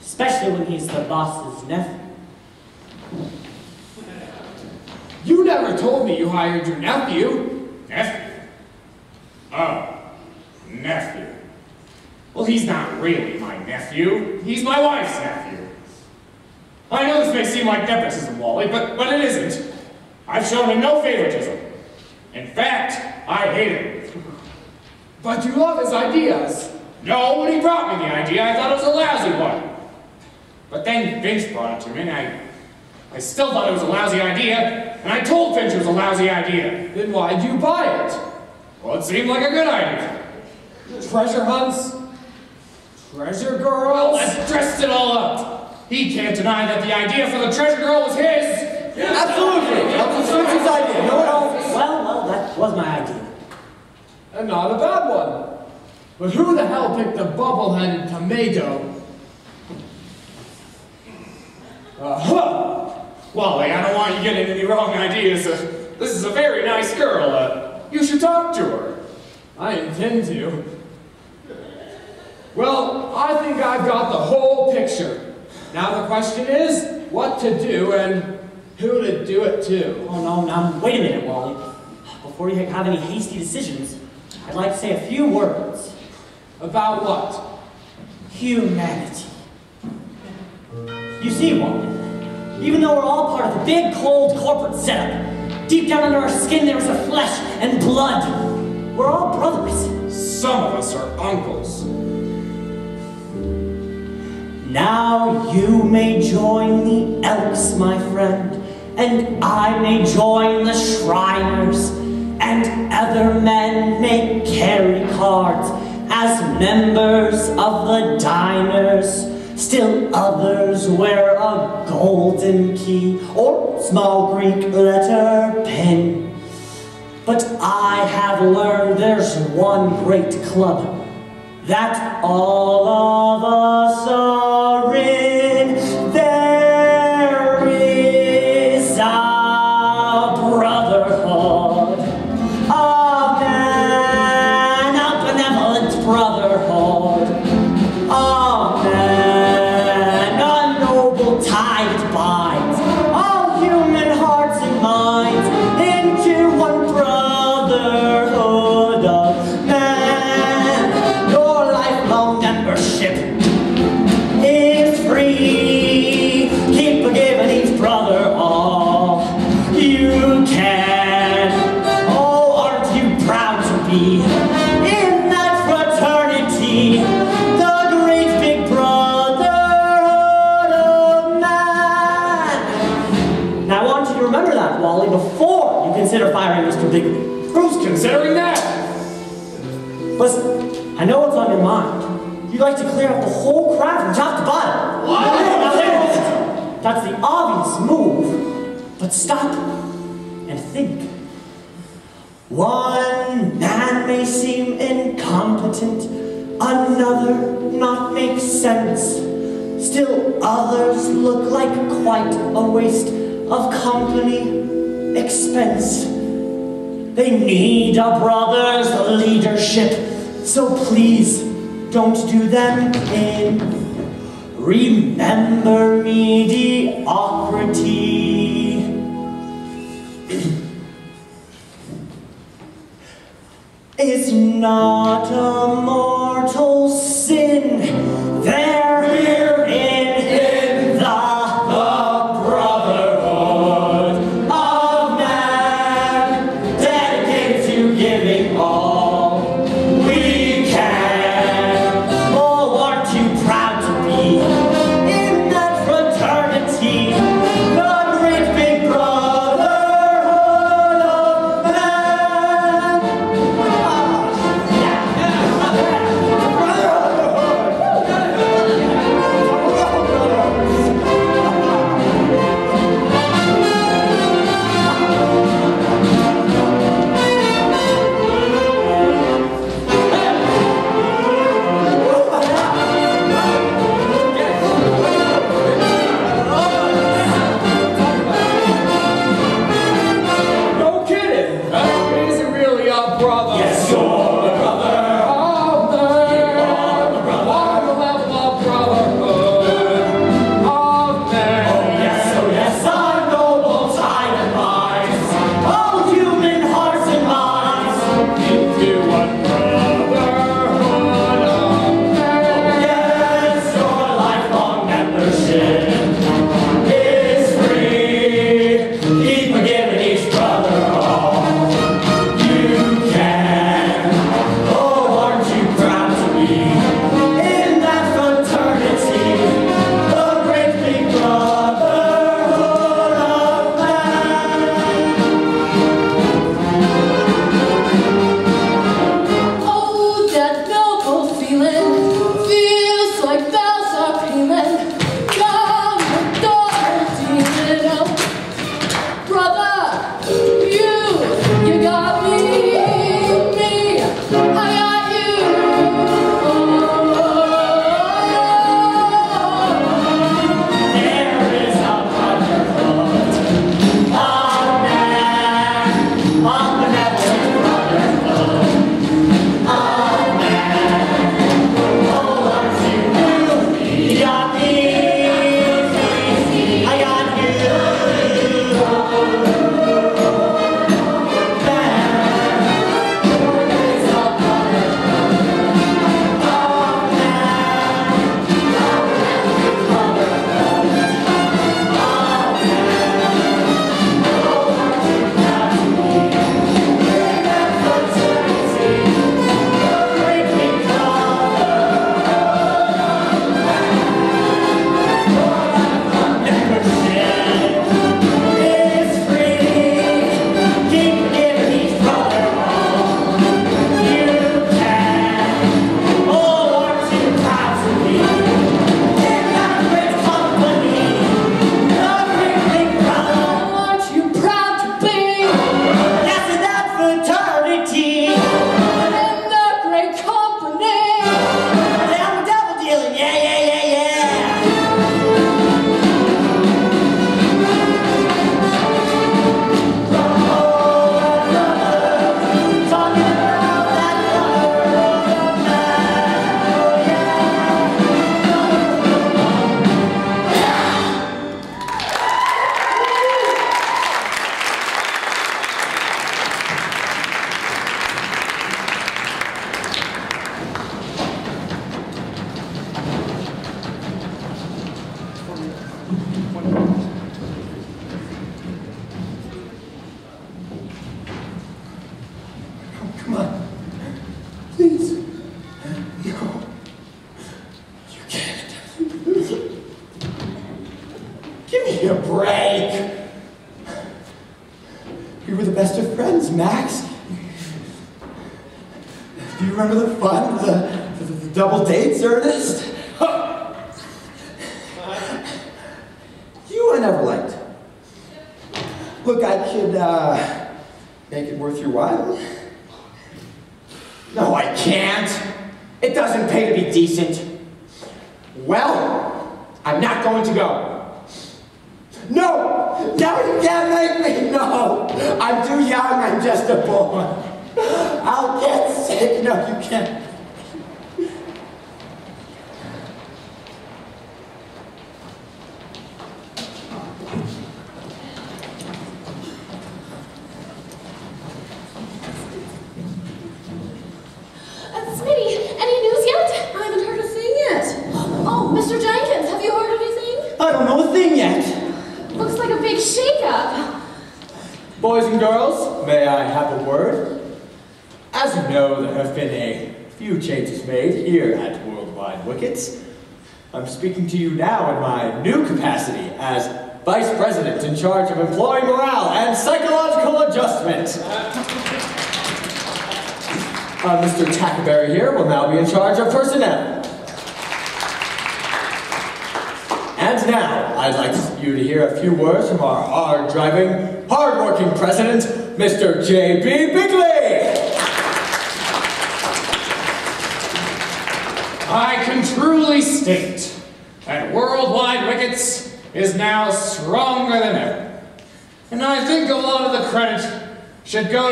especially when he's the boss's nephew. You never told me you hired your nephew. Nephew? Oh, nephew. Well, he's not really my nephew. He's my wife's nephew. I know this may seem like nepotism, Wally, but, but it isn't. I've shown him no favoritism. In fact, I hate him. But you love his ideas. No, when he brought me the idea, I thought it was a lousy one. But then Finch brought it to me, and I, I still thought it was a lousy idea, and I told Finch it was a lousy idea. Then why'd you buy it? Well, it seemed like a good idea. Treasure hunts? Treasure girls? Well, let's dress it all up. He can't deny that the idea for the treasure girl was his. Absolutely. That was Finch's idea. No one else. Well, well, that was my idea. And not a bad one. But who the hell picked the bubble-headed tomato? Uh-huh. Wally, I don't want you getting any wrong ideas. Uh, this is a very nice girl. Uh, you should talk to her. I intend to. Well, I think I've got the whole picture. Now the question is, what to do and who to do it to. Oh, no, now, wait a minute, Wally. Before you have any hasty decisions, I'd like to say a few words. About what? Humanity. You see, Wally, even though we're all part of the big, cold corporate setup, deep down under our skin there's a flesh and blood. We're all brothers. Some of us are uncles. Now you may join the Elks, my friend, and I may join the Shriners, and other men may carry cards as members of the Diners. Still others wear a golden key or small Greek letter pen. But I have learned there's one great club that all of us are in. Stop and think. One man may seem incompetent, another not make sense. Still others look like quite a waste of company expense. They need a brother's leadership, so please don't do them in. Remember mediocrity. Not a mortal sin. There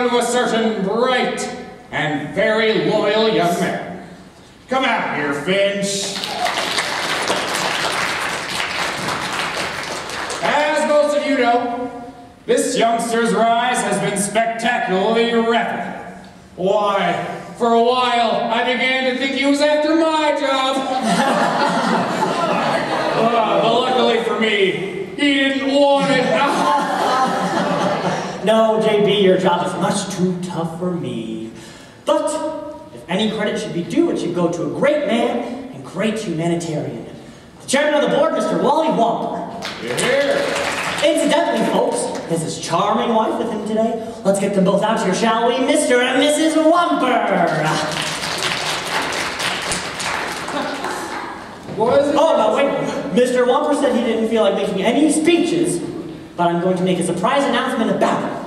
to a certain bright and very loyal young man. Come out here, Finch. As most of you know, this youngster's rise has been spectacularly rapid. Why, for a while, I began to think he was after my job. Ah, but luckily for me, he didn't want it. No, JB, your job is much too tough for me. But if any credit should be due, it should go to a great man and great humanitarian. The chairman of the board, Mr. Wally Womper. Incidentally, folks, there's his charming wife with him today. Let's get them both out here, shall we? Mr. and Mrs. Womper. Oh, no, wait. Mr. Womper said he didn't feel like making any speeches, but I'm going to make a surprise announcement about it.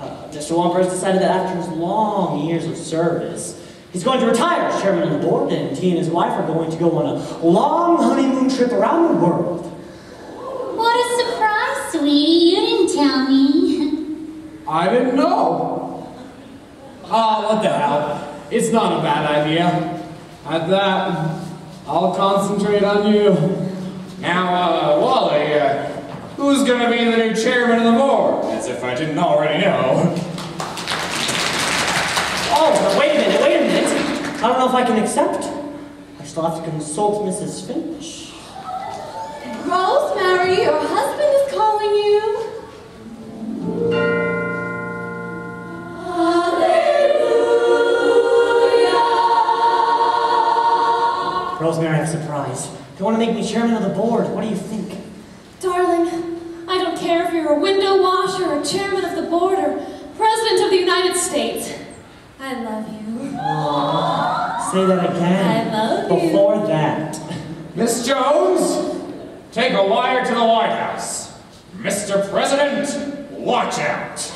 Uh, Mr. Womper has decided that after his long years of service, he's going to retire as chairman of the board, and he and his wife are going to go on a long honeymoon trip around the world. What a surprise, sweetie. You didn't tell me. I didn't know. Oh, what the hell. It's not a bad idea. At that, I'll concentrate on you. Now, uh, Wally, uh, who's gonna be the new chairman of the board? As if I didn't already know. Oh, but wait a minute, wait a minute. I don't know if I can accept. I still have to consult Mrs. Finch. Rosemary, your husband is calling you. Rosemary, I have a surprise. You want to make me chairman of the board? What do you think? Darling, I don't care if you're a window washer or chairman of the board or president of the United States. I love you. Say that again. I love you. Before that. Miss Jones, take a wire to the White House. Mr. President, watch out.